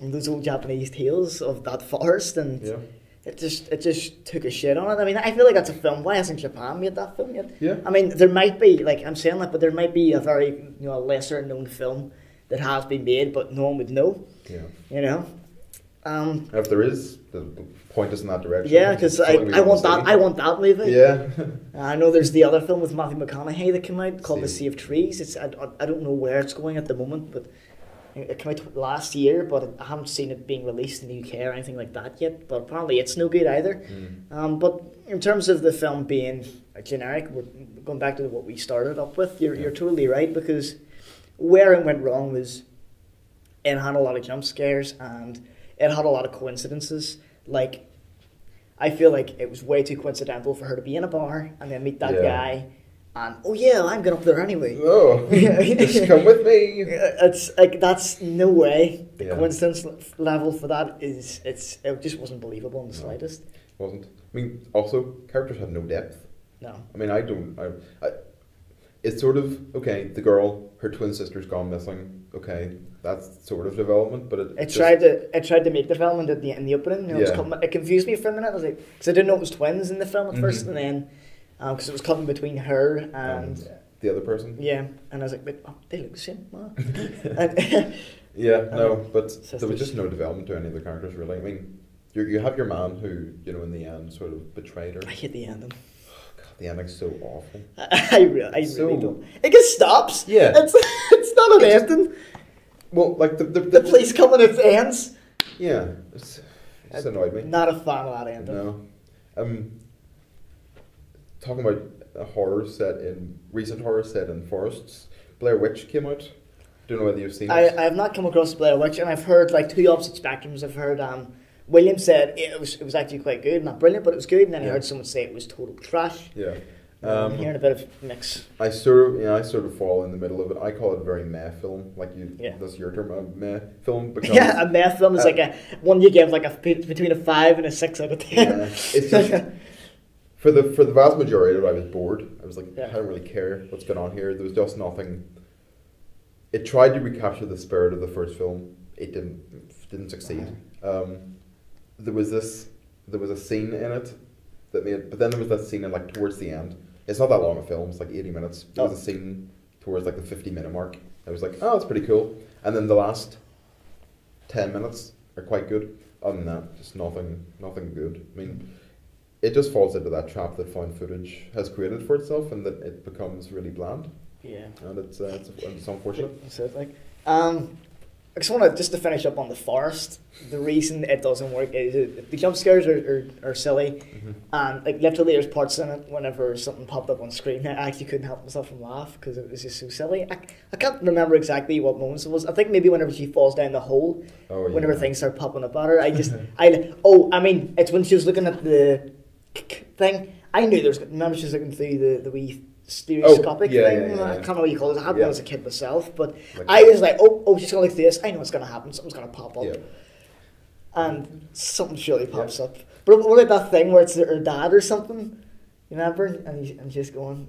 those old Japanese tales of that forest and. Yeah, It just it just took a shit on it. I mean, I feel like that's a film. Why hasn't Japan made that film yet? yeah. I mean, there might be like I'm saying that, but there might be a very you know lesser known film that has been made, but no one would know. yeah. You know, um, if there is, point is in that direction. yeah, because I, I want that. I want that movie. Yeah. I know there's the other film with Matthew McConaughey that came out called The Sea of Trees. It's I, I don't know where it's going at the moment, but it came out last year, but I haven't seen it being released in the UK or anything like that yet. But apparently, it's no good either. Mm. Um, but in terms of the film being generic, we're going back to what we started up with. You're, you're totally right because where it went wrong was it had a lot of jump scares and it had a lot of coincidences. Like, I feel like it was way too coincidental for her to be in a bar and then meet that Yeah. guy. And oh yeah, I'm going up there anyway. Oh, just come with me. It's like that's no way. The Yeah. coincidence level for that is it's it just wasn't believable in the No. slightest. Wasn't. I mean, also characters had no depth. No. I mean, I don't. I, I, it's sort of okay. The girl, her twin sister's gone missing. Okay, that's sort of development, but it, It just- tried to it tried to make development at the in the opening. You know, it, was it confused me for a minute. I was like, because I didn't know it was twins in the film at first, Mhm. and then because it was cutting between her and, And the other person. yeah, and I was like, but, oh, they look the same. Wow. and, Yeah, no, Um, but there was just no development to any of the characters really. I mean, you you have your man who you know in the end sort of betrayed her. I hate the ending. God, the ending's so awful. I, really, I So- really don't. It just stops. Yeah. It's, it's not an It ending. Well, like the the, The police come and it ends. Yeah, it's, it's annoyed me. Not a fan of that ending. No. Um, talking about a horror set in recent horror set in forests. Blair Witch came out. Don't know whether you've seen I, it. I have not come across Blair Witch, and I've heard like two opposite spectrums. I've heard um, William said it was it was actually quite good, not brilliant, but it was good. And then I heard someone say it was total trash. yeah. I'm Um, hearing a bit of mix. I sort of, yeah, I sort of fall in the middle of it. I call it a very meh film. Like you, Yeah. that's your term, a meh film. Because Yeah, a meth film is uh, like a one you give like a between a five and a six out of ten. Yeah, it's just for the for the vast majority of it, I was bored. I was like, Yeah. I don't really care what's going on here. There was just nothing. It tried to recapture the spirit of the first film. It didn't didn't succeed. Um, there was this there was a scene in it that made, but then there was that scene in like towards the end. It's not that long a film. It's like eighty minutes. There was Oh. a scene towards like the fifty minute mark. I was like, oh, that's pretty cool. And then the last ten minutes are quite good. Other than that, just nothing nothing good. I mean it just falls into that trap that found footage has created for itself, and that it becomes really bland, yeah. and it's uh, it's, it's unfortunate. That's it, like. Um, I just want to just to finish up on the forest. The reason it doesn't work is it, the jump scares are, are, are silly, mm-hmm. and like literally there's parts in it whenever something popped up on screen, I actually couldn't help myself from laugh because it was just so silly. I, I can't remember exactly what moments it was. I think maybe whenever she falls down the hole, Oh yeah. whenever things start popping up at her, I just I oh I mean it's when she was looking at the thing. I knew there was. Remember she was looking through the the wee stereoscopic oh, yeah, thing. yeah, yeah, I can't remember what you call it. I had one as a kid myself, but Like- I was like, oh, oh, she's gonna look through this. I know what's gonna happen. Something's gonna pop up, and something surely pops up. But what about that thing where it's her dad or something? You remember? And he's and she's going,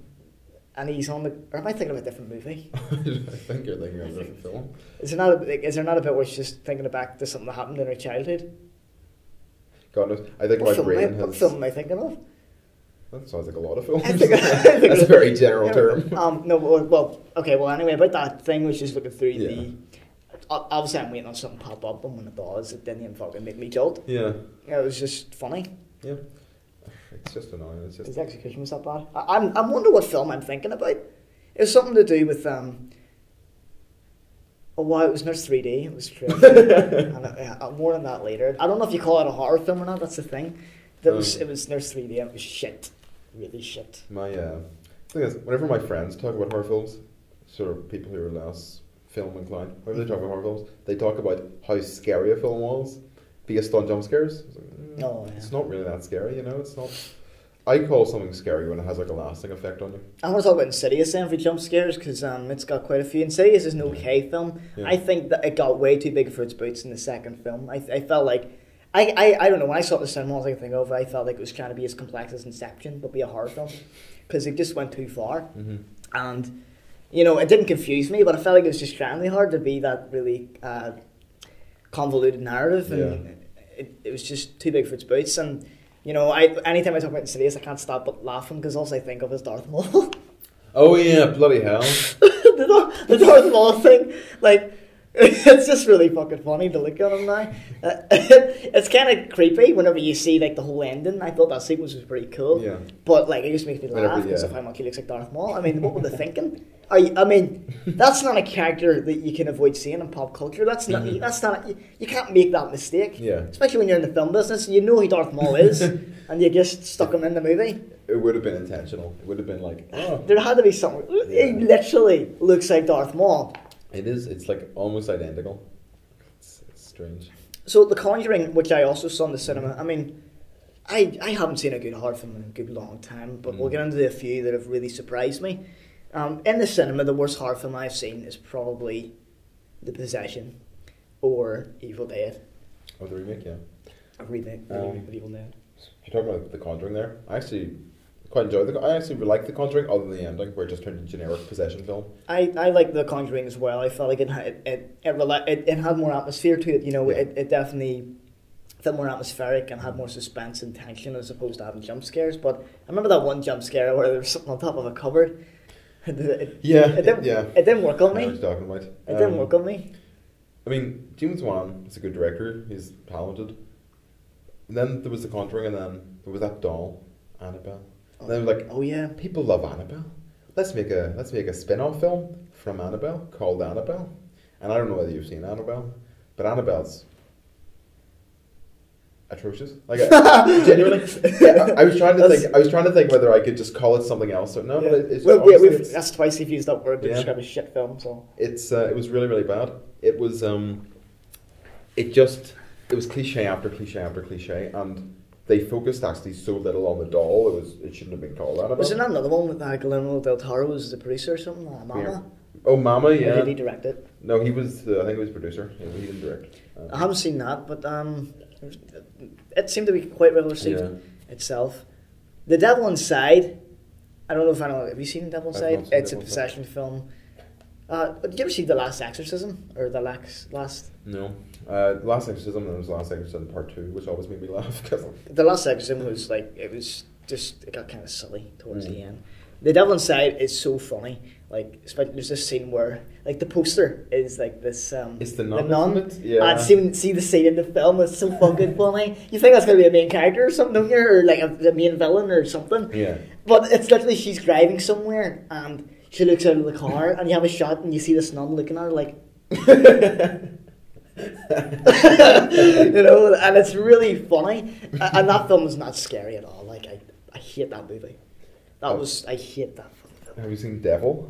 and he's on the. Or am I thinking of a different movie? I think you're thinking of a different film. Is there not a, like, is there not a bit where she's just thinking back to something that happened in her childhood? God knows. I think What my film, am I, brain what film am I thinking of? That sounds like a lot of films. I I think That's a very general term. Um, no, well, well, okay, well, anyway, about that thing was just looking through Yeah. the. Obviously, I'm waiting on something pop up, and when it does, it didn't even fucking make me jolt. Yeah, It was just funny. yeah. It's just annoying. It's just His execution was that bad. I, I'm, I'm wondering what film I'm thinking about. It was something to do with um. Oh wow! It was Nurse 3D. It was true. and uh, uh, more on that later. I don't know if you call it a horror film or not. That's the thing. That was it was Nurse 3D. and It was shit, really shit. my uh, thing is, whenever my friends talk about horror films, sort of people who are less film inclined, whenever they talk about horror films, they talk about how scary a film was based on jump scares. It's like, mm, Oh, yeah. It's not really that scary, you know. It's not. I call something scary when it has like a lasting effect on you. I want to talk about Insidious then for jump scares because um, it's got quite a few. Insidious is an okay film. Yeah. I think that it got way too big for its boots in the second film. I, I felt like, I, I, I don't know, when I saw it the cinema, I could think over. I felt like it was trying to be as complex as Inception, but be a horror film because it just went too far. Mm-hmm. And, you know, it didn't confuse me, but I felt like it was just trying really hard to be that really uh, convoluted narrative. And it, it was just too big for its boots. And, you know, I anytime I talk about Insidious, I can't stop but laughing because all I think of is Darth Maul. Oh yeah, bloody hell! the, the Darth Maul thing, like, it's just really fucking funny to look at him now. Uh, it's kind of creepy whenever you see like the whole ending. I thought that sequence was pretty cool. Yeah. But like, it just makes me Whenever- laugh because yeah. of how much he looks like Darth Maul. I mean, what were they thinking? Are you, I mean, that's not a character that you can avoid seeing in pop culture. That's not. Mhm. That's not. You, you can't make that mistake. Yeah. Especially when you're in the film business you know who Darth Maul is, and you just stuck him in the movie. It would have been intentional. It would have been like, oh, There had to be something. He literally looks like Darth Maul. It is. It's like almost identical. It's, it's strange. So The Conjuring, which I also saw in the cinema, I mean, I I haven't seen a good horror film in a good long time, but we'll Mm. get into a few that have really surprised me. Um, in the cinema, the worst horror film I've seen is probably The Possession or Evil Dead. Oh, the remake, yeah. A remake, the Um, remake of Evil Dead. You're talking about the Conjuring there. I actually quite enjoyed the. I actually like the Conjuring, other than the ending where it just turned into a generic possession film. I, I like The Conjuring as well. I felt like it had, it, it, it, rela- it, it had more atmosphere to it. You know, Yeah. it, it definitely felt more atmospheric and had more suspense and tension as opposed to having jump scares. But I remember that one jump scare where there was something on top of a cupboard. It, Yeah, it, didn't, yeah. it didn't work on me. talking about. It didn't Um, work on me. I mean, James Wan is a good director. He's talented. And then there was The Conjuring, and then there was that doll, Annabelle. And they were like, Oh yeah. people love Annabelle. Let's make a let's make a spin-off film from Annabelle called Annabelle. And I don't know whether you've seen Annabelle, but Annabelle's atrocious. Like I, genuinely, yeah, I, I was trying to That's- think. I was trying to think whether I could just call it something else. Or, no, Yeah. but it, it's, Well, we, it's, that's twice you've used that word to Yeah. describe a shit film. So it's uh, it was really really bad. It was um, it just it was cliche after cliche after cliche, and they focused actually so little on the doll. It was it shouldn't have been called Annabelle. was there not another one with uh, Guillermo del Toro was the producer or something? Uh, Mama. Yeah. Oh, Mama, Or yeah. did he direct it? No, he was. Uh, I think he was producer. He, he didn't direct. Um, I haven't seen that, but um, it seemed to be quite well received Yeah. itself. The Devil Inside. I don't know if I know. Have you seen The Devil Inside? It's a Inside. possession film. Uh, did you ever see The Last Exorcism or the Last Last No. Uh, Last Exorcism, there was Last Exorcism Part 2, which always made me laugh. Cause The Last Exorcism was like it was just it got kind of silly towards Mm. the end. The Devil Inside is so funny. Like there's this scene where like the poster is like this. Um, It's the The nun, nun. isn't it? Yeah. And see, see the scene in the film. It's so fucking funny. You think that's gonna be a main character or something, don't you? Or like a, the main villain or something. yeah. But it's literally she's driving somewhere and she looks out of the car and you have a shot and you see this nun looking at her like. you know, and it's really funny. And that film is not scary at all. Like I, I hate that movie. That Oh. was I hate that film. Have you seen Devil?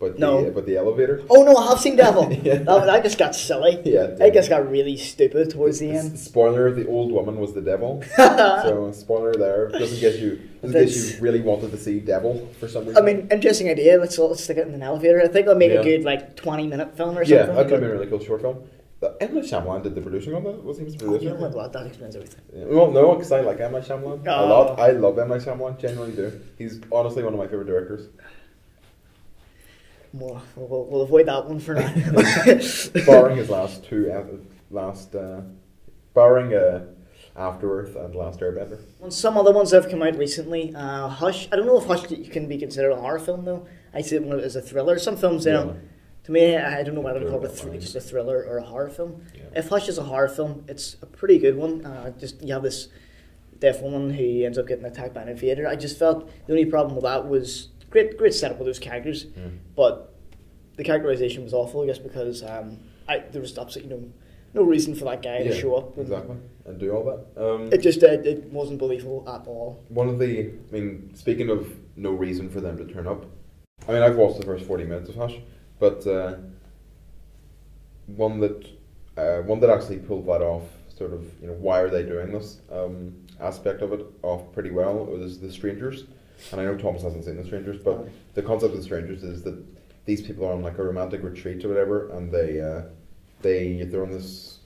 But No. The, but the elevator? Oh no, I have seen Devil. Yeah. that, that just got silly. Yeah, it just got really stupid towards the end. Spoiler: the old woman was the devil. so spoiler there, Doesn't get you, in case you really wanted to see Devil for some reason. I mean, interesting idea. Let's let's stick it in an elevator. I think I'll make Yeah. a good like twenty minute film or something. yeah, that could have been a really cool short film. Uh, M. Night Shyamalan did the producing on that. Was he was the Oh, producer? oh my god, that explains everything. Yeah, Well, no, because I like M. Night Shyamalan a Oh. lot. I love M. Night Shyamalan, genuinely do. He's honestly one of my favorite directors. Well, we'll, we'll avoid that one for now. barring his last two, last, uh, barring uh, After Earth and Last Airbender. On some other ones that have come out recently, uh, Hush. I don't know if Hush can be considered a horror film though. I see it more as a thriller. Some films, you know, to me, I don't know whether to call it a thr- just a thriller or a horror film. Yeah. If Hush is a horror film, it's a pretty good one. Uh, just you have this deaf woman who ends up getting attacked by an invader. I just felt the only problem with that was great, great setup with those characters, Mm. but the characterization was awful. I guess because um, I there was absolutely no no reason for that guy to show up. and exactly, and do all that. Um, It just it, it wasn't believable at all. one of the, I mean, speaking of no reason for them to turn up, I mean, I've watched the first forty minutes of Hush, but uh, one that, uh, one that actually pulled that off, sort of, you know, why are they doing this um, aspect of it off pretty well was the Strangers, and I know Thomas hasn't seen the Strangers, but Aye. the concept of the Strangers is that these people are on like a romantic retreat or whatever, and they uh, they they're on this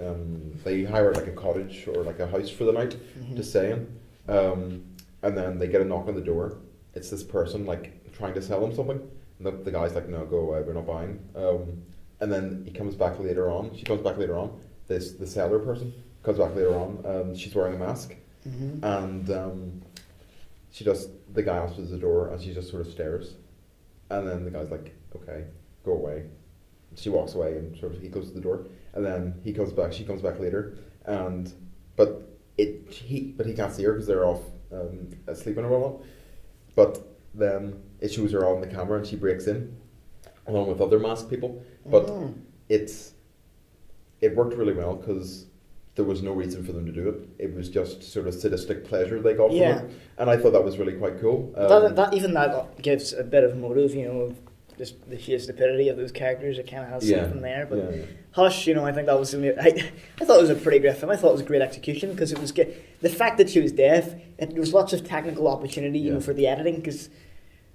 um, they hire like a cottage or like a house for the night Mhm. to stay in, um, and then they get a knock on the door. It's this person like trying to sell them something, and the, the guy's like, "No, go away, we're not buying." Um, and then he comes back later on. She comes back later on. This the seller person comes back later on. Um, she's wearing a mask, Mhm. and um, she just the guy answers the door and she just sort of stares. And then the guy's like okay go away. She walks away and sort of he closes the door. And then he comes back she comes back later. And but it he but he can't see her because they're off um, sleeping or whatnot but then it shows her on the camera and she breaks in along with other masked people. But Mm. it's it worked really well because there was no reason for them to do it. It was just sort of sadistic pleasure they got Yeah. from it, and I thought that was really quite cool. Um, that, that even that gives a bit of motive, you know, just the sheer stupidity of those characters. It kind of has yeah, something there. But yeah. Hush, you know, I think that was I, I thought it was a pretty great film. I thought it was a great execution because it was ge- the fact that she was deaf. It, there was lots of technical opportunity, you know, for the editing because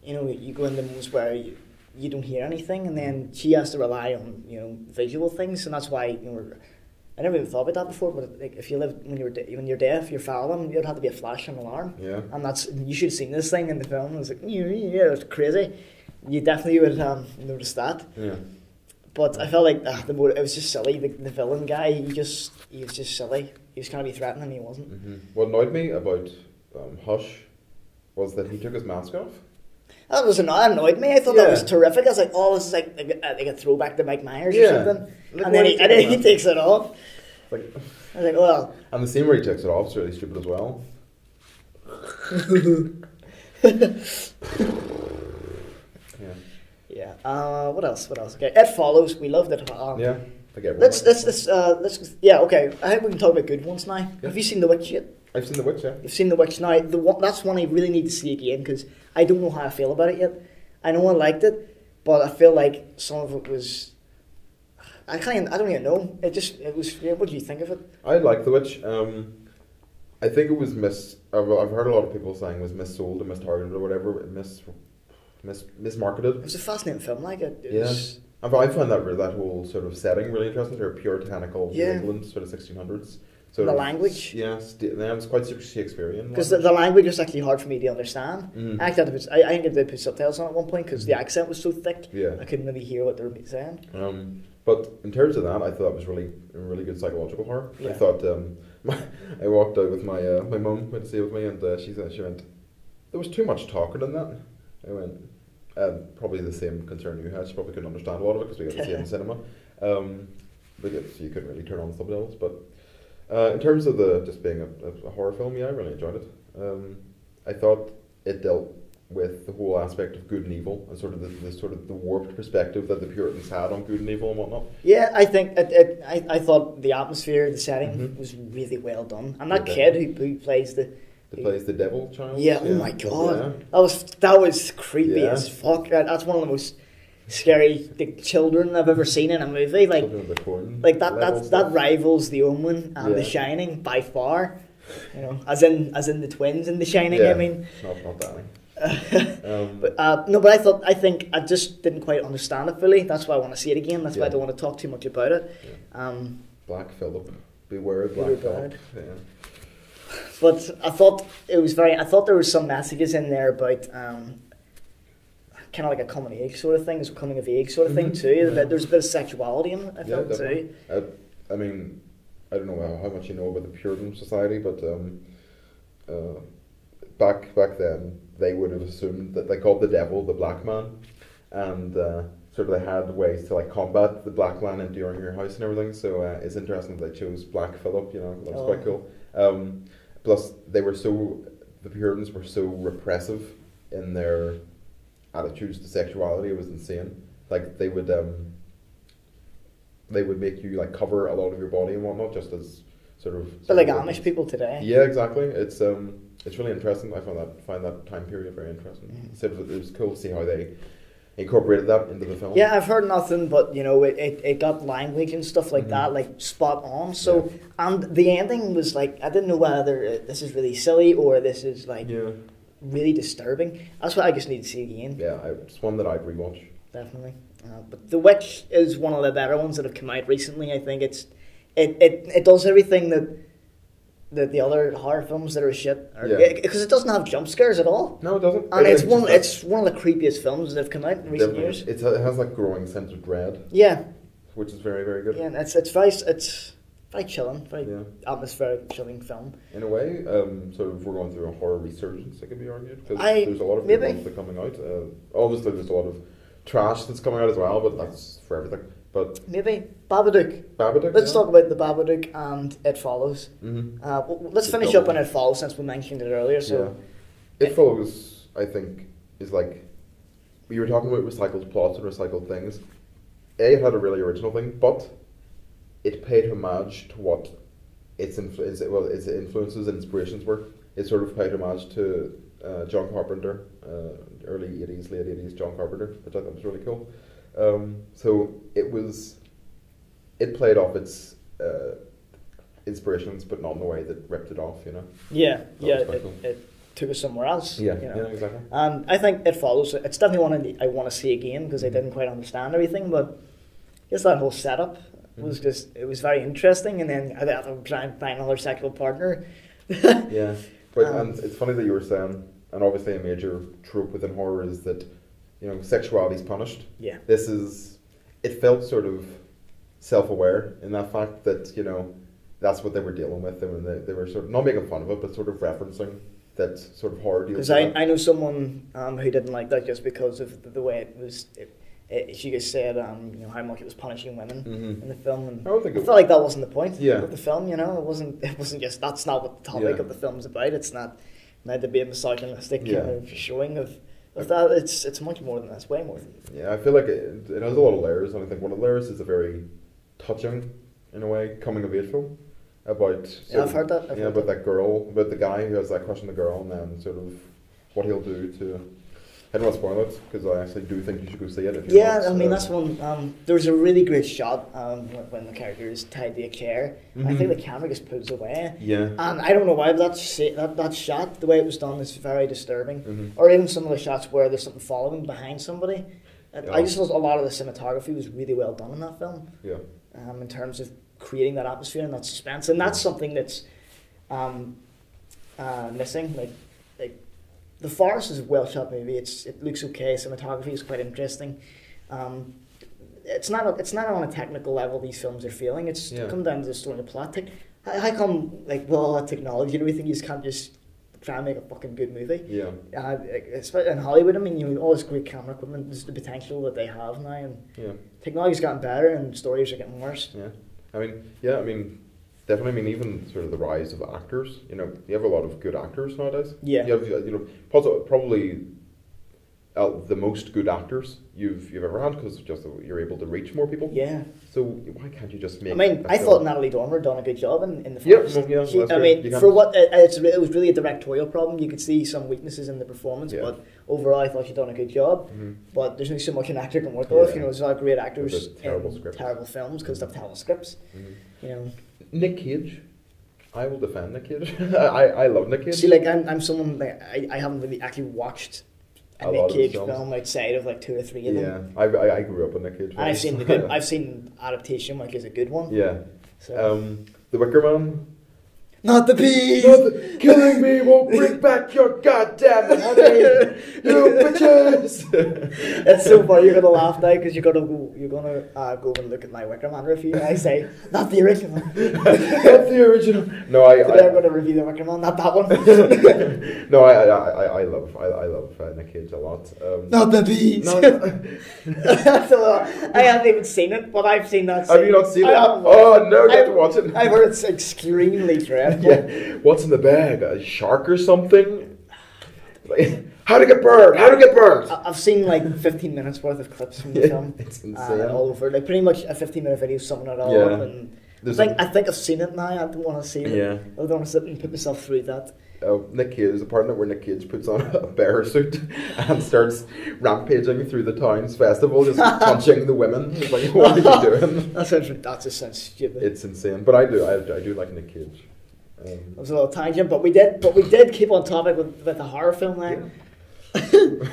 you know you go into movies where you, you don't hear anything, and then she has to rely on you know visual things, and that's why you know. I never even thought about that before, but like, if you live when you're de- when you're deaf, you're following. You'd have to be a flash and alarm. yeah. And that's you should have seen this thing in the film. It was like yeah, yeah, it was crazy. You definitely would um, notice that. yeah. But I felt like ah, the mo- it was just silly. The, the villain guy, he just he was just silly. He was trying to be threatening, he wasn't. hmm What annoyed me about um, Hush was that he took his mask off. That was that annoyed me. I thought that was terrific. I was like, oh, this is like like a, throwback to Mike Myers Yeah. or something. And then he, and then he takes it off. Like, I was like, well, and the scene where he takes it off is really stupid as well. Yeah. Yeah. Uh, what else? What else? Okay. It follows. We loved it. Uh, Yeah. Get Let's let's let's uh let's yeah okay. I think we can talk about good ones now. Have you seen The Witch yet? I've seen The Witch, yeah. You've seen The Witch now. The one that's one I really need to see again because I don't know how I feel about it yet. I know I liked it, but I feel like some of it was. I can't. I don't even know. It just. It was. Yeah, what do you think of it? I like The Witch. Um, I think it was mis. I've, I've heard a lot of people saying it was missold and mistargeted or whatever, mis, mis, It was a fascinating film. Like it. it Yeah. I find that that whole sort of setting really interesting. They're puritanical New Yeah. England, sort of sixteen hundreds. The language. yeah, st- yeah, it's quite Shakespearean. because the, the language was actually hard for me to understand. Mm. I, had to put, I, I think I did put subtitles on at one point because the accent was so thick. Yeah. I couldn't really hear what they were saying. Um, but in terms of that, I thought it was really really good psychological horror. Yeah. I thought um, I walked out with my uh, my mum went to see it with me, and uh, she said she went, "There was too much talking in that." I went, um, "Probably the same concern you had. She probably couldn't understand a lot of it because we got to see it in cinema. Um, because you couldn't really turn on the subtitles. But uh, in terms of the just being a, a, horror film, yeah, I really enjoyed it. Um, I thought it dealt with the whole aspect of good and evil and sort of the, the sort of the warped perspective that the Puritans had on good and evil and whatnot. Yeah, I think it, it, I, I thought the atmosphere, the setting Mhm. was really well done. And that Yeah. kid who, who plays the That plays the devil child. yeah, oh my god, Yeah. that was that was creepy Yeah. as fuck. That's one of the most scary like, children I've ever seen in a movie. Like Children of the Corn like that that that rivals The Omen and The Shining by far. You know, as in as in the twins in The Shining. Yeah. I mean, Not, not Danny. um, but uh, no, but I thought I think I just didn't quite understand it fully. That's why I want to see it again. That's why I don't want to talk too much about it. Yeah. Um, Black Phillip. Beware Black Bird. Phillip. Yeah. But I thought it was very. I thought there was some messages in there about um, kind of like a coming of age sort of thing, it's a coming of age sort of thing Mhm. too. Yeah. There's a bit of sexuality in it. I Yeah, felt too. Uh, I mean, I don't know how, much you know about the Puritan society, but um, uh, back back then they would have assumed that they called the devil the black man, and uh, sort of they had ways to like combat the black man entering your house and everything. So uh, it's interesting that they chose Black Phillip. You know, that was Oh. quite cool. Um, plus, they were so the Puritans were so repressive in their attitudes to sexuality. It was insane. Like they would um, they would make you like cover a lot of your body and whatnot, just as sort of. But like of- Amish people today. Yeah, exactly. It's um, it's really interesting. I find that find that time period very interesting. Mhm. So it was cool to see how they incorporated that into the film. Yeah, I've heard nothing, but you know, it, it, it got language and stuff like Mhm. that, like spot on. So, and the ending was like, I didn't know whether this is really silly or this is like yeah, really disturbing. That's what I just need to see again, yeah. I, it's one that I'd rewatch. definitely. Uh, but The Witch is one of the better ones that have come out recently. I think it's it, it, it does everything that that the other horror films that are shit Yeah. because it doesn't have jump scares at all. No, it doesn't. And It- it's one it's one of the creepiest films that have come out in recent definitely- years. It's, it has like growing sense of dread, Yeah, which is very very good. yeah, and it's it's very it's very chilling, very Yeah. atmospheric, chilling film. In a way, um, sort of we're going through a horror resurgence. It could be argued because there's a lot of maybe. ones that are coming out. Uh, obviously, there's a lot of trash that's coming out as well, but that's for everything. But Maybe Babadook. Babadook. Let's yeah. talk about the Babadook and It Follows. Mhm. Uh, w- w- let's Good finish up on It Follows since we mentioned it earlier. So yeah. It follows. I think is like we were talking about recycled plots and recycled things. A, it had a really original thing, but it paid homage to what its influ- its, well, its influences and inspirations were. It sort of paid homage to uh, John Carpenter, uh, early eighties, late eighties John Carpenter, which I thought was really cool. Um, so it was, it played off its uh, inspirations, but not in the way that ripped it off. You know. yeah, That yeah, it, it took us somewhere else. Yeah. you know. Yeah. Exactly. And I think It Follows. It's definitely one I I want to see again because I didn't quite understand everything, but just that whole setup was just it was very interesting. And then I had to try and find another sexual partner. Yeah, but Um, and it's funny that you were saying, and obviously a major trope within horror is that you know sexuality is punished. Yeah. This is, it felt sort of self-aware in that fact that you know that's what they were dealing with, and they, they were sort of not making fun of it, but sort of referencing that sort of horror. Because I, that. I know someone um, who didn't like that just because of the, the way it was. It, it, she just said um, you know how much it was punishing women Mhm. in the film, and I don't think I it- felt like that wasn't the point Yeah. of the film. You know, it wasn't. It wasn't just that's not what the topic Yeah. of the film's about. It's not meant to be a misogynistic Yeah. kind of showing of, of that. It's it's much more than that. It's way more than that. Yeah, I feel like it, it has a lot of layers, and I think one of the layers is a very touching, in a way, coming of age film about. Yeah, I've heard that, I've yeah, heard about that girl, about the guy who has that crush on the girl, and then sort of what he'll do to. I don't want to spoil it because I actually do think you should go see it. Yeah, not, I mean uh, that's one. Um, there's a really great shot um, when- when the character is tied to a chair. I think Mhm. the camera just pulls away, Yeah. and I don't know why, but that sh- that that shot, the way it was done, is very disturbing. Mhm. Or even some of the shots where there's something following behind somebody. And I just thought a lot of the cinematography was really well done in that film. Yeah. um, in terms of creating that atmosphere and that suspense, and that's something that's um, uh, missing. Like the forest is a well shot movie. It's it looks okay. Cinematography is quite interesting. Um, it's not a, it's not on a technical level these films are feeling. It's Yeah. come down to the story and the plot. Like, how, how come like with all that technology and everything, you just can't just try and make a fucking good movie? Yeah. Uh, especially in Hollywood, I mean, you know, all this great camera equipment, this is the potential that they have now, and Yeah. technology's gotten better and stories are getting worse. Yeah, I mean, yeah, I mean, definitely. I mean, even sort of the rise of actors. You know, you have a lot of good actors nowadays. Yeah. You have, you know, probably uh, the most good actors you've you've ever had because just you're able to reach more people. Yeah. So why can't you just make? I mean, I film? thought Natalie Dormer done a good job in, in the Yeah, first. well, yeah, She- I great. mean, for what it, it's, it was really a directorial problem. You could see some weaknesses in the performance, Yeah. but overall, I thought she'd done a good job. Mhm. But there's only so much an actor can work with. Yeah. You know, there's a lot of great actors terrible in scripts. terrible films because they have terrible scripts. Mhm. You know, Nick Cage. I will defend Nick Cage. I, I love Nick Cage. see, like I'm, I'm someone like I, I haven't really actually watched a, A Nick Cage film outside of like two or three of yeah, them. I, I I grew up with Nick Cage. I've seen the good. I've seen adaptation like is a good one. yeah. So Um, the Wicker Man. Not the bees. Not killing me won't bring back your goddamn money, you bitches. It's so funny. You're gonna laugh now because you're gonna go. You're gonna uh, go and look at my Wicker Man review. And I say not the original. Not the original. No, I. Today I'm gonna review the Wicker Man, not that one. no, I, I, I, I love, I, I love uh, Nick Cage a lot. Um, not the bees. no, so, uh, I haven't even seen it, but I've seen that. have you not seen it? Oh no, get I've- to watch it. I've heard it's extremely dreadful. Yeah, what's in the bag? A shark or something? Like, How to get burned? How to get burned? I- I've seen like 15 minutes worth of clips from the Yeah, film. it's uh, insane. all over, like pretty much a 15 minute video summing it all Yeah. up. And I think, a- I think I've seen it now. I don't want to see it. Yeah. I don't want to sit and put myself through that. uh, Nick Cage, there's a part in it where Nick Cage puts on a bear suit and starts rampaging through the town's festival, just punching the women. It's like, what are you doing? That sounds that just sounds stupid. It's insane, but I do, I, I do like Nick Cage. Um, That was a little tangent, but we did, but we did keep on topic with, with the horror film now.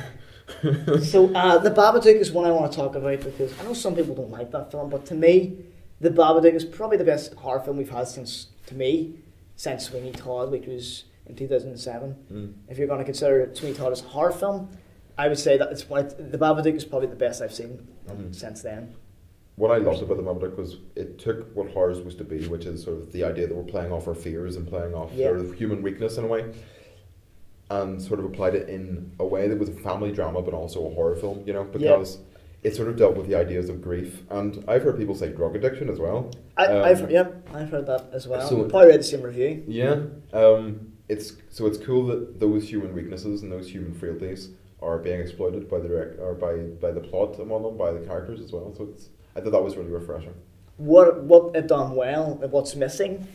so uh, the Babadook is one I want to talk about because I know some people don't like that film, but to me, the Babadook is probably the best horror film we've had since, to me, since Sweeney Todd, which was in two thousand and seven. Mm. If you're going to consider Sweeney Todd as a horror film, I would say that it's one. The Babadook is probably the best I've seen Mhm. since then. What I loved about the Babadook was it took what horror was to be, which is sort of the idea that we're playing off our fears and playing off Yeah. sort of human weakness in a way, and sort of applied it in a way that was a family drama but also a horror film, you know, because it sort of dealt with the ideas of grief. And I've heard people say drug addiction as well. I, Um, I've yeah, I've heard that as well. so- probably read the same review. Yeah. Um, it's so it's cool that those human weaknesses and those human frailties are being exploited by the direct or by by the plot among them, by the characters as well. So it's I thought that was really refreshing. what what it done well and what's missing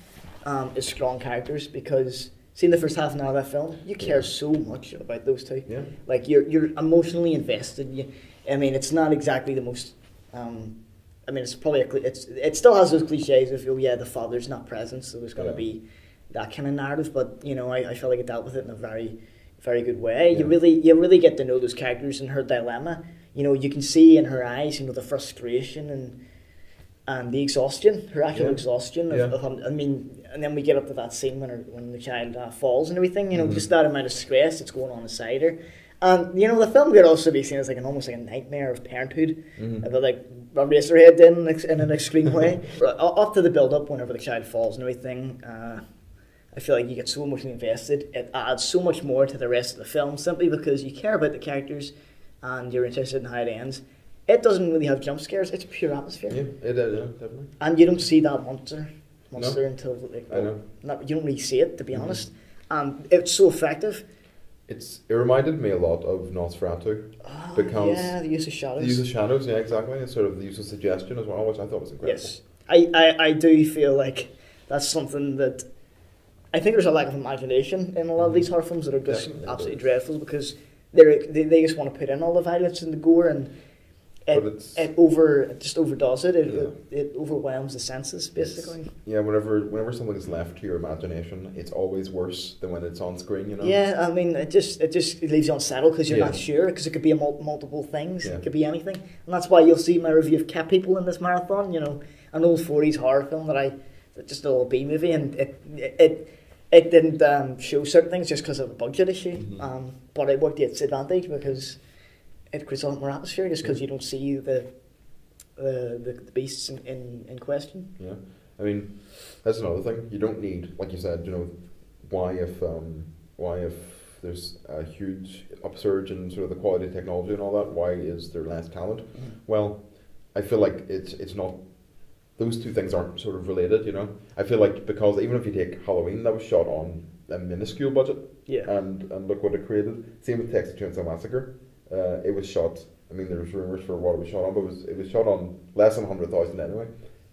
um, is strong characters because seeing the first half an hour of that film, you care Yeah. so much about those two. Yeah. Like you're you're emotionally invested. You, I mean, it's not exactly the most. Um, I mean, it's probably a, it's it still has those cliches of oh yeah the father's not present, so there's going to Yeah. be that kind of narrative. But you know, I, I felt like it dealt with it in a very very good way. You really you really get to know those characters and her dilemma. You know, you can see in her eyes, you know, the frustration and and the exhaustion, her actual Yeah. exhaustion. Of, Yeah. of, I mean, and then we get up to that scene when her, when the child uh, falls and everything. You know, Mhm. just that amount of stress that's going on inside her. And you know, the film could also be seen as like an almost like a nightmare of parenthood, Mhm. about like Eraserhead in in an extreme way. Up to the build up, whenever the child falls and everything, uh, I feel like you get so emotionally invested. It adds so much more to the rest of the film simply because you care about the characters and you're interested in how it ends. It doesn't really have jump scares; it's pure atmosphere, Yeah, it did, yeah, definitely. and you don't see that monster monster until like I know. not, you don't really see it to be Mhm. honest. and it's so effective. It's it reminded me a lot of Nosferatu. Oh, Because yeah, the use of shadows. The use of shadows, yeah, exactly. And sort of the use of suggestion as well, which I thought was incredible. Yes, I, I, I do feel like that's something that I think there's a lack of imagination in a lot of these horror films that are just Definitely. absolutely dreadful because they they just want to put in all the violence and the gore and it, it's it over it just overdoes it. It, it overwhelms the senses basically. yeah, whenever whenever something is left to your imagination, it's always worse than when it's on screen. You know. Yeah, I mean, it just it just it leaves you unsettled because you're Yeah. not sure because it could be a mul- multiple things. Yeah. It could be anything, and that's why you'll see my review of Cat People in this marathon. You know, an old '40s horror film that I that just a little B movie, and it it it didn't um, show certain things just because of a budget issue. Mhm. Um, but it worked to its advantage because it creates a lot more atmosphere just because Yeah. you don't see the the, the, the beasts in, in, in question. Yeah, I mean, that's another thing. You don't need, like you said, you know, why if um, why if there's a huge upsurge in sort of the quality of technology and all that, why is there less talent? Well, I feel like it's it's not. Those two things aren't sort of related, you know. I feel like because even if you take Halloween, that was shot on a minuscule budget, Yeah. and and look what it created. Same with Texas Chainsaw Massacre. Uh, it was shot. I mean, there was rumors for what it was shot on, but it was it was shot on less than hundred thousand anyway.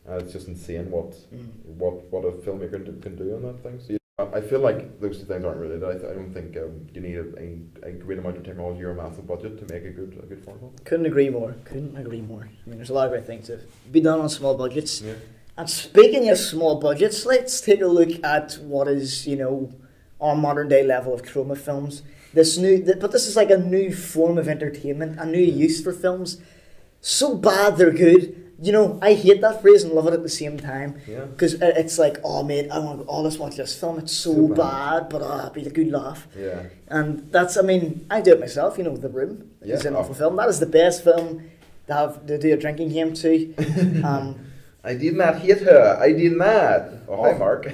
And it's just insane what Mm. what what a filmmaker can do, can do on that thing. So I feel like those two things aren't related. I, th- I don't think um, you need a, a, a great amount of technology or a massive budget to make a good a good film. Couldn't agree more. Couldn't agree more. I mean, there's a lot of great things to be done on small budgets. Yeah. And speaking of small budgets, let's take a look at what is, you know, our modern day level of Troma films. This new, th- but this is like a new form of entertainment, a new use for films. So bad they're good. You know, I hate that phrase and love it at the same time Yeah. because it's like, oh mate, I want to oh let's watch this film. It's so, So bad. bad. but ah, it'd be a good laugh. Yeah. And that's, I mean, I do it myself. You know, The Room Yeah. is an Oh. awful film. That is the best film to have to do a drinking game to. um, I did not hit her. I did not. Oh, hi, Oh. Mark.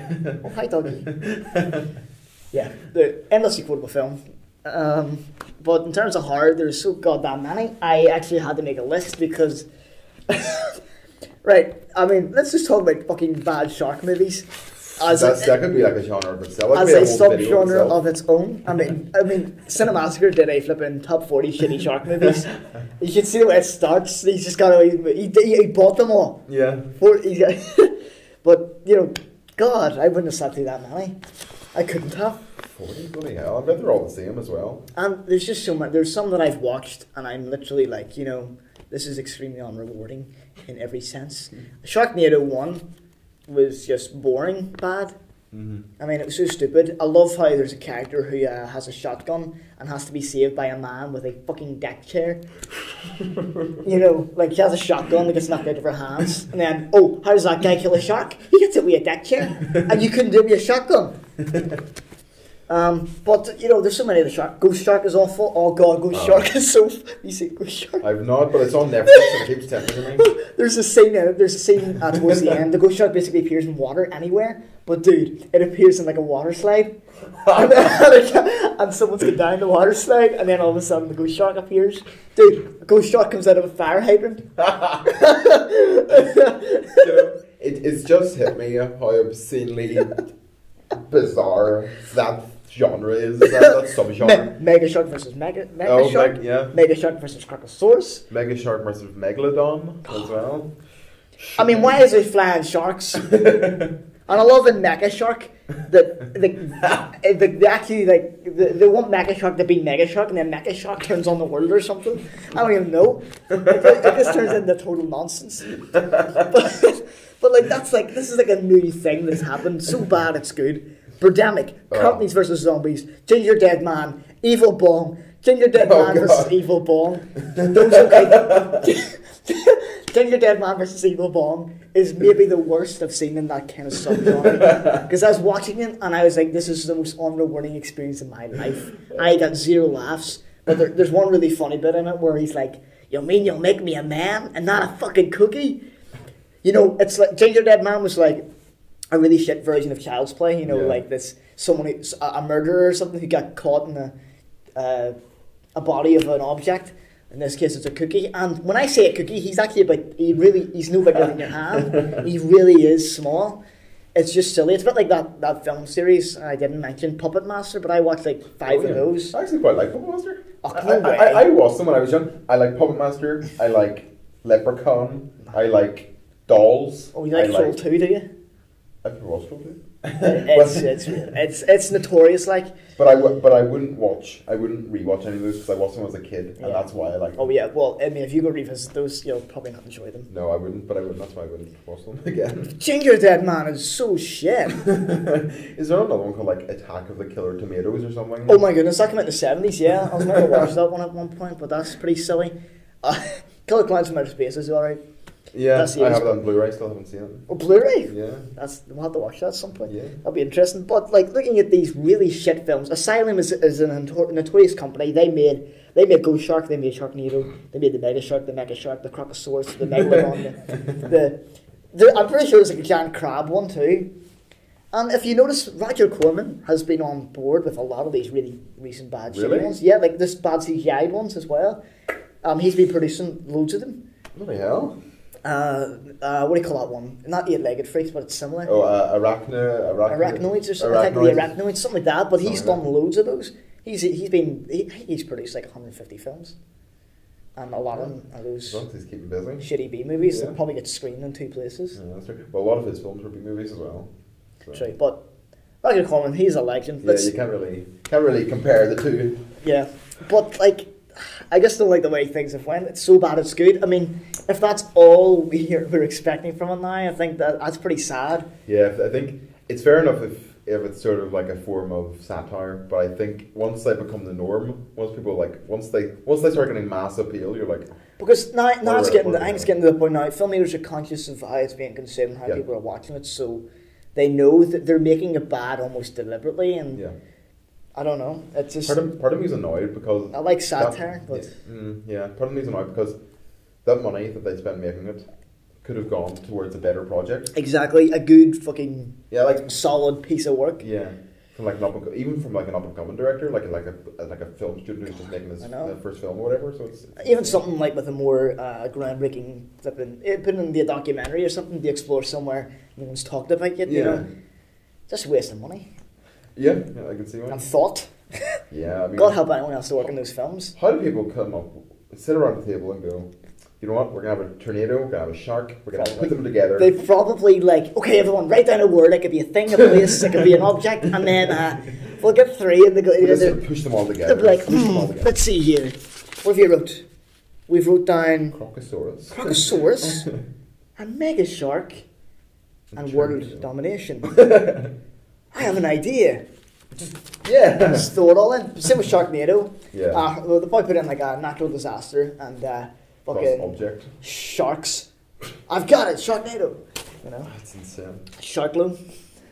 Oh, hi, doggy. yeah, the endlessly quotable film. Um, but in terms of horror, there's so goddamn many. I actually had to make a list because. right, I mean, let's just talk about fucking bad shark movies. As That's, a, that could be like a genre of itself. As a be whole video subgenre itself. of its own. I mean, I mean, Cinemassacre did a flipping top forty shitty shark movies. You should see the way it starts. He's just got he, he, he bought them all. Yeah. For, but you know, God, I wouldn't have sat through that many. I couldn't have. 40, bloody hell. I bet they're all the same as well. And there's just so many. There's some that I've watched, and I'm literally like, you know, this is extremely unrewarding in every sense. Sharknado one was just boring, bad. Mm-hmm. I mean, it was so stupid. I love how there's a character who uh, has a shotgun and has to be saved by a man with a fucking deck chair. you know, like she has a shotgun that gets knocked out of her hands, and then oh, how does that guy kill a shark? He gets it with a deck chair, and you couldn't do it with a shotgun. Um, but you know, there's so many of the shark. Ghost Shark is awful. Oh god, Ghost Oh. Shark is so. You see Ghost Shark. I've not, but it's on Netflix and it keeps tempting me. There's a scene. Uh, there's a scene uh, towards the end. The ghost shark basically appears in water anywhere, but dude, it appears in like a water slide, and, and someone's going down the water slide, and then all of a sudden the ghost shark appears. Dude, the ghost shark comes out of a fire hydrant. you know, it, it's just hit me how obscenely bizarre that genre is, that, that Me- subgenre. Mega shark versus mega mega Oh, shark. meg, yeah. Mega shark versus Crocosaurus. Mega Shark versus Megalodon as well. I mean, why is it flying sharks? and I love in Mega Shark that the, the, the actually like the, they want Mega Shark to be Mega Shark, and then Mega Shark turns on the world or something. I don't even know. It, it just turns into total nonsense. But, but like that's like this is like a new thing that's happened. So bad it's good. Birdemic, Oh. Cockneys versus zombies, Ginger Dead Man, Evil Bong, Ginger Dead Oh, Man versus Evil Bong. Those are like Ginger Dead Man versus Evil Bong is maybe the worst I've seen in that kind of subgenre. Because I was watching it and I was like, this is the most unrewarding experience in my life. I got zero laughs. But there, there's one really funny bit in it where he's like, You mean you'll make me a man and not a fucking cookie? You know, it's like Ginger Dead Man was like a really shit version of Child's Play. You know, Yeah. like this someone who, a murderer or something who got caught in a uh, a body of an object. In this case, it's a cookie. And when I say a cookie, he's actually about he really he's no bigger than your hand. He really is small. it's just silly. It's a bit like that, that film series I didn't mention, Puppet Master, but I watched like five Oh, yeah. of those. I actually quite like Puppet Master. Oh, I, I. I, I watched them when I was young. I like Puppet Master. I like Leprechaun. I like Dolls. Oh, you like I Troll too, do you? I've never watched Troll 2. it's, it's, it's, it's notorious, like. But I, w- but I wouldn't watch, I wouldn't rewatch any of those because I watched them as a kid, and Yeah. that's why I like them. Oh, yeah, well, I mean, if you go revisit those, you'll probably not enjoy them. No, I wouldn't, but I wouldn't. That's why I wouldn't watch them again. Ginger Dead Man is so shit. Is there another one called like Attack of the Killer Tomatoes or something? Oh my goodness, that came out in the seventies. Yeah, I was meant to watch that one at one point, but that's pretty silly. Uh, Killer Clowns from Outer Space is alright. Yeah, That's I have it on Blu-ray. Still haven't seen it. Oh, Blu-ray. Yeah, That's we'll have to watch that at some point. yeah. That'll be interesting. But like looking at these really shit films, Asylum is, is an notorious company. They made they made Ghost Shark, they made Sharknado, they made the Mega Shark, the Mega Shark, the Crocosaurus, the Megalodon, the, the, the I'm pretty sure there's like a giant crab one too. And if you notice, Roger Corman has been on board with a lot of these really recent bad Really? ones. Yeah, like this bad CGI ones as well. Um, he's been producing loads of them. Bloody hell! Uh, uh, what do you call that one? Not eight-legged freaks, but it's similar. Oh, uh, arachno, arachno, arachnoids or something, arachnoids. arachnoids, something like that. But he's Something done like loads of those. He's he's been he, he's produced like 150 films, and a lot of them are those As long as he's keeping busy. shitty B movies Yeah. that probably get screened in two places. Yeah, that's true. Well, a lot of his films were big movies as well. So. True, but Roger Corman, he's a legend. Yeah, you can't really can't really compare the two. yeah, but like. I just don't like the way things have went. It's so bad, it's good. I mean, if that's all we're, we're expecting from it now, I think that that's pretty sad. Yeah, I think it's fair enough if if it's sort of like a form of satire, but I think once they become the norm, once people like once they once they start getting mass appeal, you're like, Because now, now it's getting, I think it's getting to the point now. Filmmakers are conscious of how it's being consumed, and how Yeah. people are watching it, so they know that they're making it bad almost deliberately. And yeah. I don't know. It's just Part of part of me's annoyed because I like that- satire, but yeah, mm, yeah, part of me's annoyed because that money that they spent making it could have gone towards a better project. exactly a good fucking Yeah, like solid piece of work. yeah, from like an up and, even from like an up and coming director, like like a like a film student who's just making his first film or whatever. So it's, it's Even something like with a more uh, groundbreaking flipping, it put in the documentary or something to explore somewhere no one's talked about yet. You Yeah. know, just wasting money Yeah, yeah, I can see one. and thought. Yeah, I mean, God help anyone else to work in those films. How do people come up, sit around the table and go, you know what, we're going to have a tornado, we're going to have a shark, we're going to Probably. put them together. They probably like, okay, everyone, write down a word. It could be a thing, a place, it could be an object, and then uh, we'll get three, and they go. we just they're- sort of push them all together. They'll be like, push them all hmm, together. let's see here. What have you wrote? We've wrote down Crocosaurus. Crocosaurus, a mega shark, and world domination. I have an idea. Yeah. Just throw it all in. Same with Sharknado. Yeah. Uh, well, the boy put in like a natural disaster and uh, fucking object. sharks. I've got it, Sharknado. You know, That's insane. shark loom,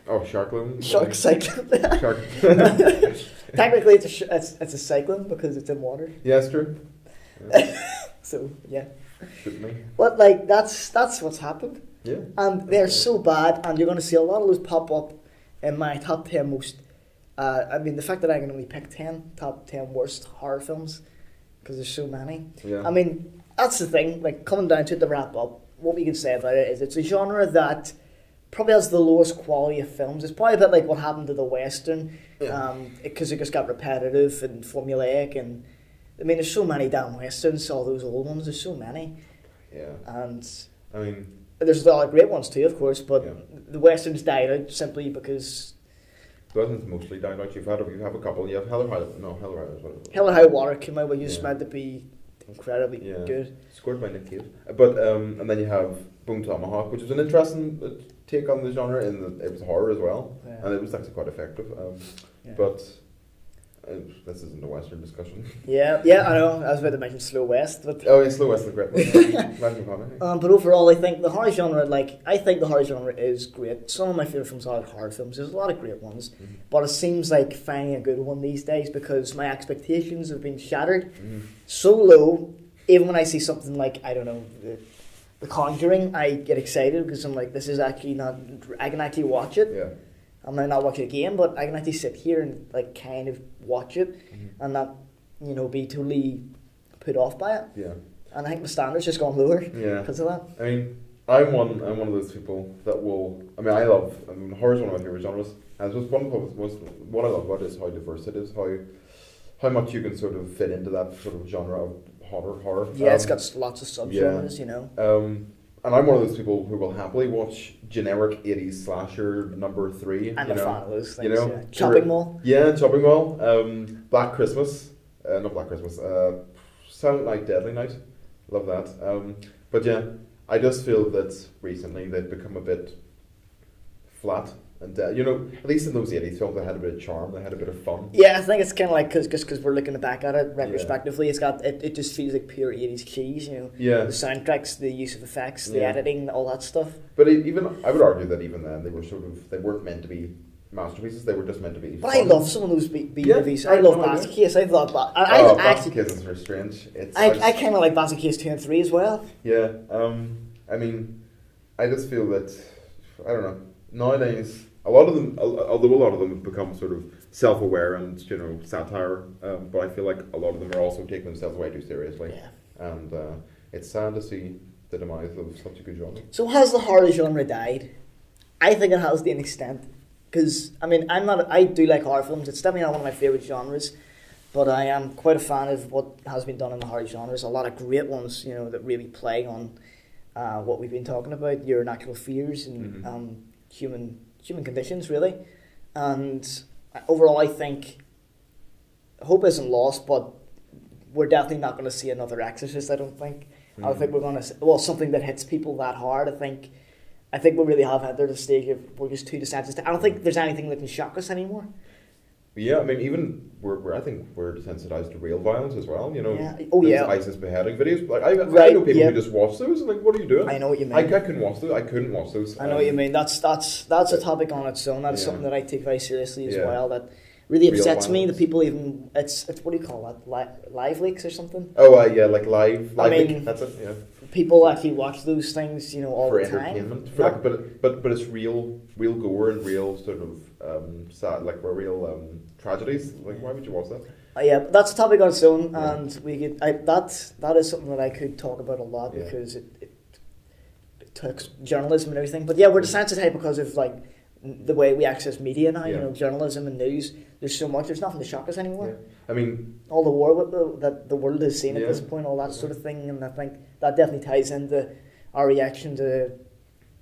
Oh, shark loom. shark cyclone. Shark. Technically, it's a sh- it's, it's a cyclone because it's in water. yeah, it's true. So yeah, Shouldn't we? but like that's that's what's happened, Yeah. and they're so bad, and you're going to see a lot of those pop up in my top ten most. Uh, I mean, the fact that I can only pick ten top ten worst horror films because there's so many. Yeah. I mean, that's the thing. Like coming down to the wrap up, what we can say about it is it's a genre that probably has the lowest quality of films. It's probably a bit like what happened to the western, Yeah. because it just got repetitive and formulaic. And I mean, there's so many damn westerns, all those old ones. There's so many, yeah. and I mean, there's a lot of great ones too, of course. But Yeah. the westerns died out simply because Westerns mostly down out. You've had you have a couple. You have Hell or High. No, Hell or High. is what it is. Hell and High Water came out, which is Yeah. meant to be incredibly Yeah. good. Scored by Nick Cave. But um, and then you have Bone Tomahawk, which was an interesting uh, take on the genre. In that it was horror as well, Yeah. and it was actually quite effective. Um, Yeah. But uh, this isn't a Western discussion. Yeah, yeah, I know. I was about to mention Slow West, but oh, it's slow West, the great. Um, but overall, I think the horror genre, like, I think the horror genre is great. Some of my favourite films are horror films. There's a lot of great ones. Mhm. But it seems like finding a good one these days because my expectations have been shattered Mhm. so low. Even when I see something like, I don't know, The, the Conjuring, I get excited because I'm like, this is actually not, I can actually watch it. Yeah. I might not watch it again, but I can actually sit here and, like, kind of watch it Mhm. and not, you know, be totally put off by it. Yeah. And I think my standards just gone lower Yeah. because of that. I mean, I'm one. I'm one of those people that will. I mean, I love. I mean, horror is one of my favorite genres. And just one of was what I love about it is how diverse it is. How how much you can sort of fit into that sort of genre of horror. Horror. Yeah, it's got lots of subgenres, you know. Um, and I'm one of those people who will happily watch generic 80s slasher number three. I'm you a know? fan of those things. you know, yeah. Chopping Mall. Yeah, Chopping Mall. Um, Black Christmas. Uh, not Black Christmas. Uh, Silent Night, Deadly Night. Love that. Um, but yeah, I just feel that recently they've become a bit flat. And uh, you know, at least in those 80s films, they had a bit of charm, they had a bit of fun. Yeah, I think it's kind of like because because we're looking back at it retrospectively, it's got it, it just feels like pure eighties cheese, you know. Yeah, The soundtracks, the use of effects, the Yeah. editing, all that stuff. but e- even I would argue that even then they were sort of they weren't meant to be masterpieces. They were just meant to be. But I love some of those B, B Yeah, movies. I I love I Basket. Case. I thought that. I, oh, I Basket Case is very strange. It's I, just- I kind of like Basket Case two and three as well. Yeah, um, I mean, I just feel that I don't know. Nowadays, a lot of them, although a lot of them have become sort of self-aware and you know satire, um, but I feel like a lot of them are also taking themselves way too seriously, Yeah. and uh, it's sad to see the demise of such a good genre. So has the horror genre died? I think it has to an extent. Because I mean, I'm not. I do like horror films. It's definitely not one of my favorite genres, but I am quite a fan of what has been done in the horror genres. A lot of great ones, you know, that really play on uh, what we've been talking about, your natural fears and Mhm. um, human human conditions, really. And overall, I think hope isn't lost, but we're definitely not going to see another Exorcist. I don't think. I don't think we're going to. Well, something that hits people that hard. I think. I think we really have entered a stage of we're just too desensitized. I don't think there's anything that can shock us anymore. Yeah, I mean, even we're, we're I think we're desensitized to real violence as well. You know, Yeah. Oh, yeah. ISIS beheading videos. Like I, I know people yeah. who just watch those. and Like, what are you doing? I know what you mean. I, I couldn't watch those. I couldn't watch those. I know um, what you mean. That's that's that's a topic on its own. That's Yeah. something that I take very seriously as well. That really upsets me. The people even it's it's what do you call that? Li- live leaks or something. Oh, uh, yeah, like live, I live. mean- that's it. Yeah. People actually watch those things, you know, all for the time. entertainment. For like, but but but it's real, real gore and real sort of um, sad, like we're real um, tragedies. Like, why would you watch that? Uh, yeah, that's a topic on its own, Yeah. and we could. I, that that is something that I could talk about a lot Yeah. because it, it, it takes journalism and everything. But yeah, we're desensitized because of like the way we access media now. You know, journalism and news. There's so much. There's nothing to shock us anymore. Yeah. I mean, All the war with the, that the world has seen at this point, all that sort of thing, and I think that definitely ties into our reaction to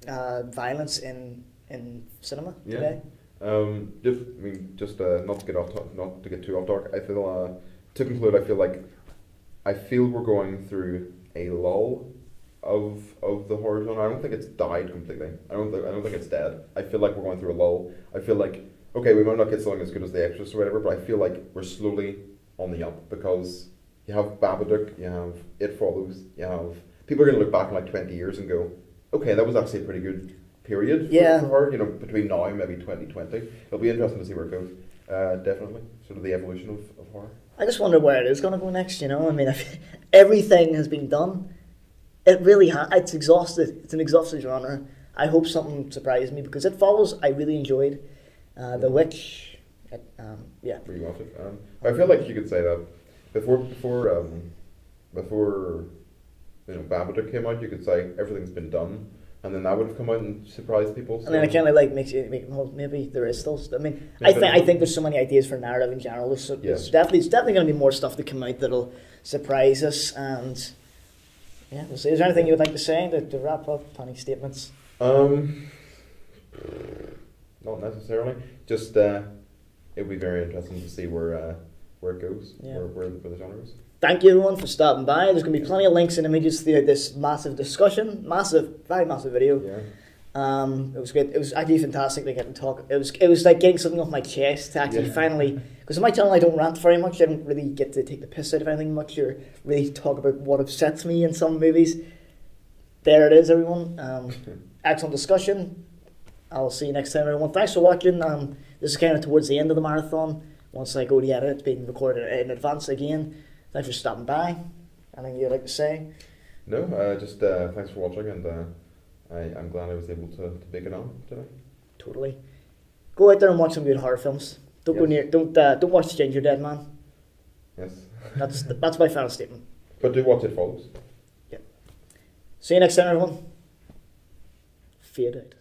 uh, violence in in cinema Yeah. today. Um, just, I mean, just uh, not to get off, to- not to get too off dark. I feel uh, to conclude, I feel like I feel we're going through a lull of of the horror genre. I don't think it's died completely. I don't think I don't think it's dead. I feel like we're going through a lull. I feel like okay, we might not get something as good as The Exorcist or whatever, but I feel like we're slowly on the up because you have Babadook, you have It Follows, you have people are going to look back in like twenty years and go, okay, that was actually pretty good period for- Yeah. for horror. You know, between now and maybe twenty twenty, it'll be interesting to see where it goes. Uh, definitely, sort of the evolution of, of horror. I just wonder where it is going to go next. You know, I mean, if everything has been done. It really ha- it's exhausted. It's an exhausted genre. I hope something surprises me because it follows. I really enjoyed uh, the witch. It, um, yeah, rewatch it. Um, I feel like you could say that before before um, before you know Babadook came out, you could say everything's been done, and then that would have come out and surprised people. and then it kind of like makes you make well, maybe there is still. I mean, I think I think there's so many ideas for narrative in general. There's, so, there's Yeah. definitely there's definitely going to be more stuff to come out that'll surprise us. And yeah, we'll see. Is there anything you would like to say to, to wrap up? Any statements? Um, not necessarily. Just uh, it'd be very interesting to see where uh, where it goes, Yeah. where, where where the genre goes. Thank you everyone for stopping by. There's going to be plenty of links and images throughout this massive discussion, massive, very massive video. Yeah. Um, it was great. It was actually fantastic to get and talk. It was it was like getting something off my chest to actually Yeah. finally because on my channel I don't rant very much. I don't really get to take the piss out of anything much or really talk about what upsets me in some movies. There it is, everyone. Um, excellent discussion. I'll see you next time, everyone. Thanks for watching. Um, this is kind of towards the end of the marathon. Once I go to edit, it's being recorded in advance again. Thanks for stopping by. Anything you'd like to say? No, uh, just uh, thanks for watching, and uh, I I'm glad I was able to, to make it on today. Totally. Go out there and watch some good horror films. Don't go near. Don't uh, don't watch The Gingerdead Man. Yes, That's that's my final statement. but do watch it follows. Yeah. See you next time, everyone. fade out.